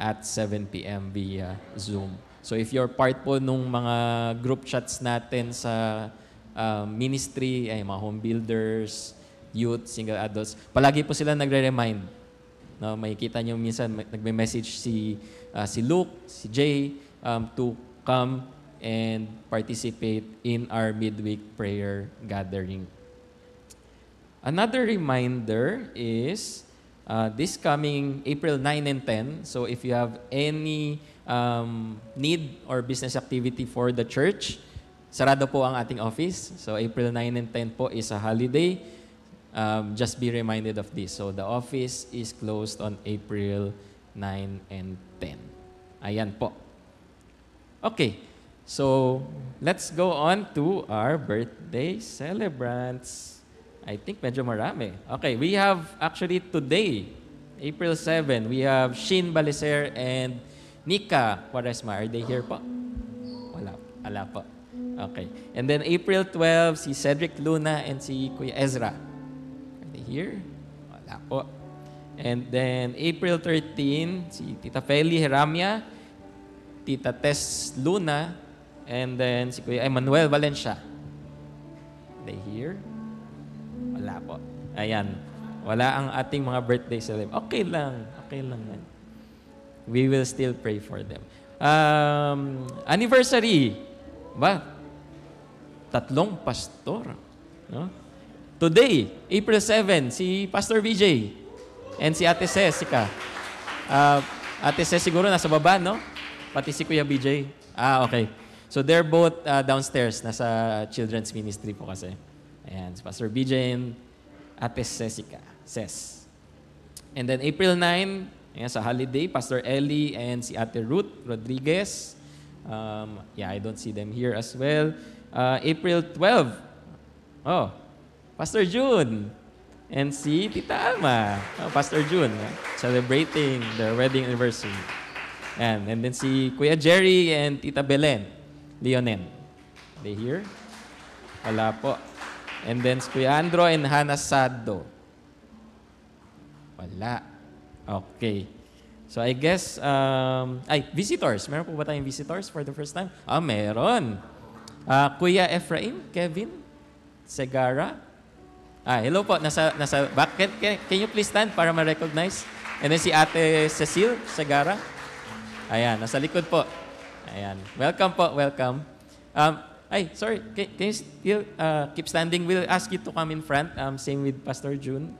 at 7 p.m. via Zoom. So if you're part po nung mga group chats natin sa uh, ministry, ay mga home builders, youth, single adults, palagi po sila nagre-remind. No, makikita niyo minsan nagme-message si uh, si Luke, si Jay um, to come and participate in our midweek prayer gathering. Another reminder is uh, this coming April 9 and 10. So if you have any um, need or business activity for the church, sarado po ang ating office. So April 9 and 10 po is a holiday. Um, just be reminded of this. So the office is closed on April 9 and 10. Ayan po. Okay. So let's go on to our birthday celebrants. I think medyo marami. Okay, we have actually today, April 7, we have Shin Baliser and Nika Quaresma. Are they here po? Wala. Wala po. Okay. And then April 12, si Cedric Luna and si Kuya Ezra. Here? Wala po. And then April 13, si Tita Feli Heramia, Tita Tess Luna, and then si Kuya Emmanuel Valencia. They here? Wala po. Ayan. Wala ang ating mga birthday celeb. Okay lang. Okay lang yan. We will still pray for them. Um, anniversary. Ba? Tatlong pastor. No? Today, April 7, si Pastor VJ and si Ate Cesica. Uh, Ate Ces siguro nasa baba, no? Pati si Kuya BJ. Ah, okay. So they're both uh, downstairs. Nasa children's ministry po kasi. Ayan, si Pastor BJ and Ate Cesica. Ses. And then April 9, ayan, sa holiday, Pastor Ellie and si Ate Ruth Rodriguez. Um, yeah, I don't see them here as well. Uh, April 12, oh, Pastor June and si Tita Alma. Oh, Pastor June, eh, celebrating their wedding anniversary. And, and then si Kuya Jerry and Tita Belen. Leonen. They here? Wala po. And then si Kuya Andro and Hannah Sado. Wala. Okay. So I guess, um, ay, visitors. Meron po ba tayong visitors for the first time? Ah, meron. Ah, Kuya Ephraim, Kevin, Segara. Ah, hello po. Nasa, nasa back. Can, can, can you please stand para ma-recognize? And then si Ate Cecile Segara. Ayan, nasa likod po. Ayan. Welcome po, welcome. Um, ay, sorry. Can, can you still uh, keep standing? We'll ask you to come in front. Um, same with Pastor June.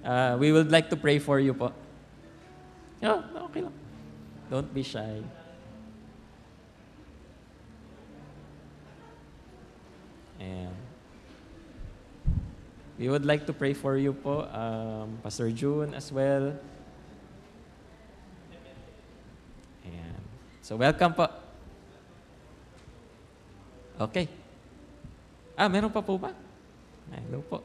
Uh, we would like to pray for you po. Oh, okay lang. Don't be shy. And we would like to pray for you po, um, Pastor June as well. Ayan. So welcome po. Okay. Ah, meron pa po ba? Hello po.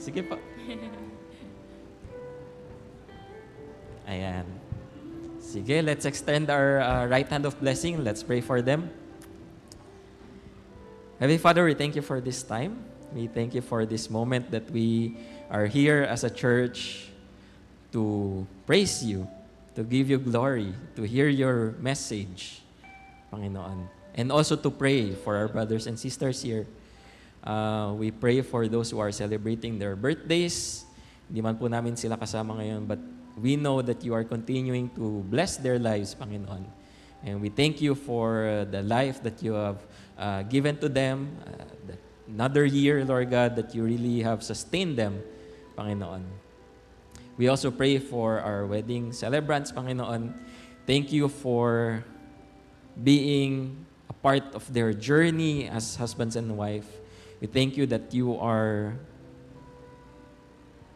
Sige po. Ayan. Sige, let's extend our uh, right hand of blessing. Let's pray for them. Heavenly Father, we thank you for this time. We thank you for this moment that we are here as a church to praise you, to give you glory, to hear your message, Panginoon. And also to pray for our brothers and sisters here. Uh, we pray for those who are celebrating their birthdays. Hindi man po namin sila kasama ngayon, but we know that you are continuing to bless their lives, Panginoon. And we thank you for uh, the life that you have uh, given to them, uh, another year, Lord God, that you really have sustained them, Panginoon. We also pray for our wedding celebrants, Panginoon. Thank you for being a part of their journey as husbands and wife. We thank you that you are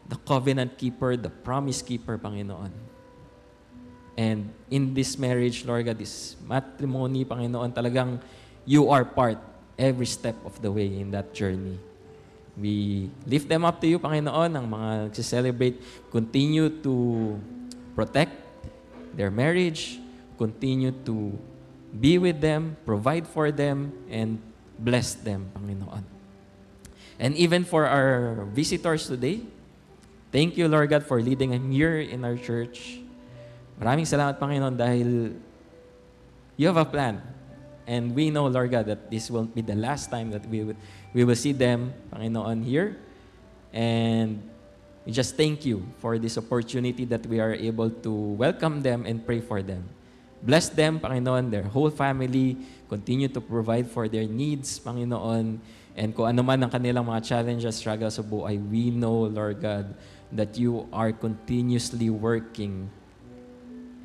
the covenant keeper, the promise keeper, Panginoon. And in this marriage, Lord God, this matrimony, Panginoon, talagang you are part every step of the way in that journey. We lift them up to you, Panginoon, ang mga nagsi-celebrate. Continue to protect their marriage. Continue to be with them, provide for them, and bless them, Panginoon. And even for our visitors today, thank you, Lord God, for leading them here in our church. Maraming salamat, Panginoon, dahil you have a plan. And we know, Lord God, that this won't be the last time that we will, we will see them, Panginoon, here. And we just thank you for this opportunity that we are able to welcome them and pray for them. Bless them, Panginoon, their whole family. Continue to provide for their needs, Panginoon. And kung ano man ang kanilang mga challenges, struggles sa buhay, we know, Lord God, that you are continuously working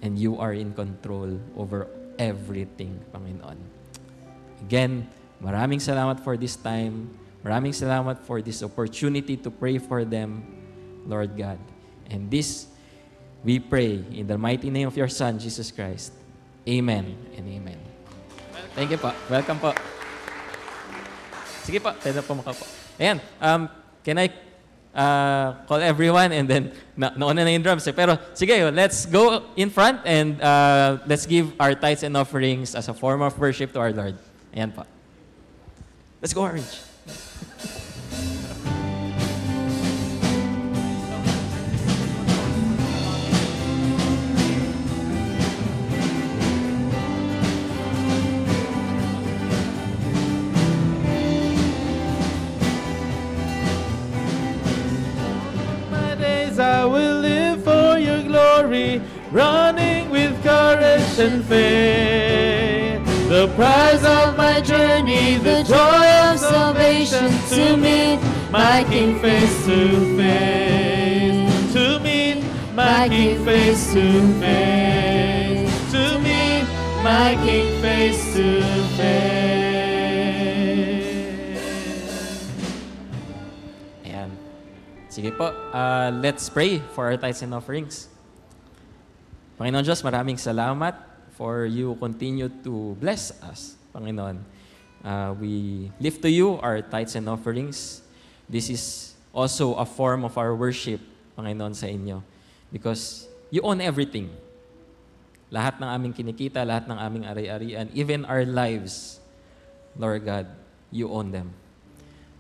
and you are in control over everything, Panginoon. Again, maraming salamat for this time. Maraming salamat for this opportunity to pray for them, Lord God. And this, we pray in the mighty name of your Son, Jesus Christ. Amen and amen. Thank you po. Welcome po. Sige po, pwede po makapo. Ayan, um, can I uh, call everyone and then na nauna na yung drums eh. Pero sige, let's go in front and uh, let's give our tithes and offerings as a form of worship to our Lord. Ayan po. Let's go, Orange. I will live for your glory, running with courage and faith. The prize of my journey, the joy of salvation to meet my King face to face. To meet my King face to face. To meet my King face to face. Sige po, uh, let's pray for our tithes and offerings. Panginoon Diyos, maraming salamat for you continue to bless us, Panginoon. uh, we lift to you our tithes and offerings. This is also a form of our worship, Panginoon, sa inyo. Because you own everything. Lahat ng aming kinikita, lahat ng aming ari-arian, even our lives, Lord God, you own them.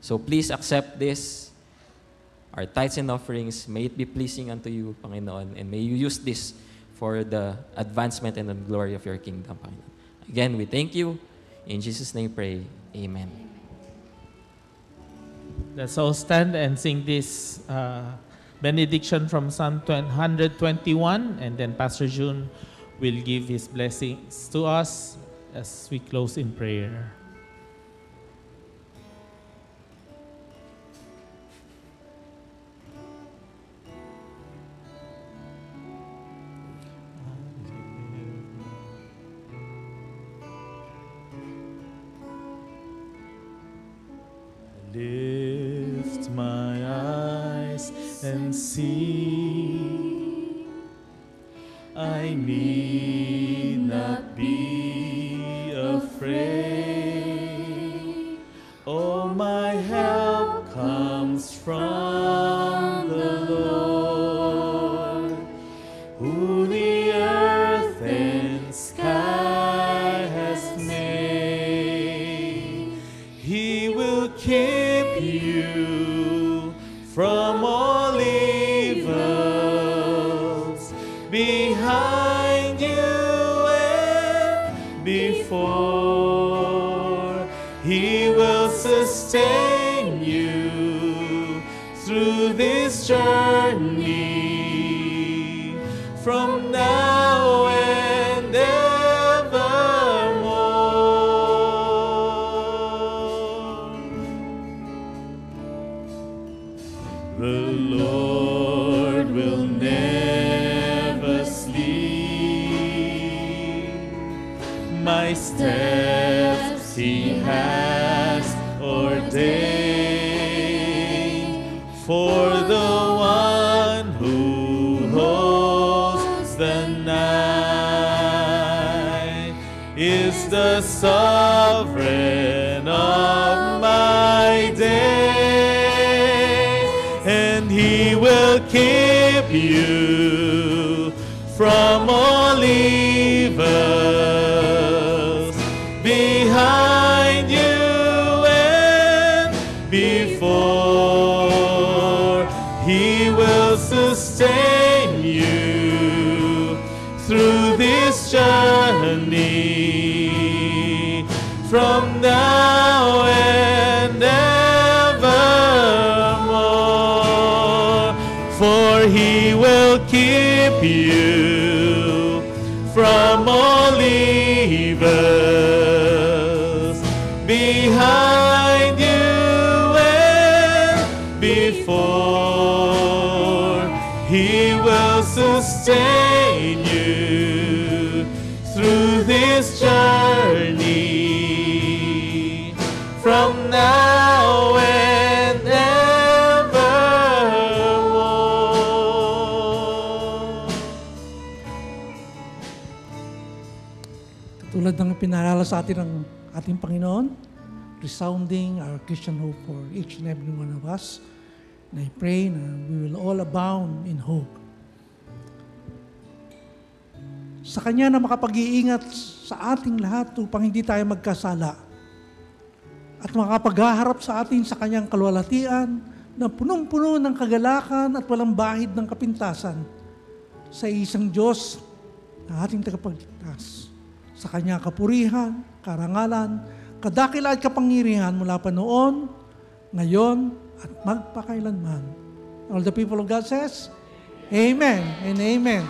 So please accept this, our tithes and offerings. May it be pleasing unto you, Panginoon, and may you use this for the advancement and the glory of your kingdom, Panginoon. Again, we thank you. In Jesus' name pray. Amen. Let's all stand and sing this uh, benediction from Psalm 121, and then Pastor June will give his blessings to us as we close in prayer. Lift my eyes and see. I need not be afraid. All my help comes from the Lord, who the earth and sky has made. He will keep you from from all evils behind you and before. He will sustain you through this journey from now and evermore. For he will keep you ng pinaalala sa atin ng ating Panginoon, resounding our Christian hope for each and every one of us. And I pray na we will all abound in hope. Sa Kanya na makapag-iingat sa ating lahat upang hindi tayo magkasala at makapaghaharap sa atin sa Kanyang kalwalatian na punong-puno ng kagalakan at walang bahid ng kapintasan sa isang Diyos na ating tagapagligtas. Sa Kanya kapurihan, karangalan, kadakila at kapangyarihan mula pa noon, ngayon, at magpakailanman. All the people of God says, Amen and Amen.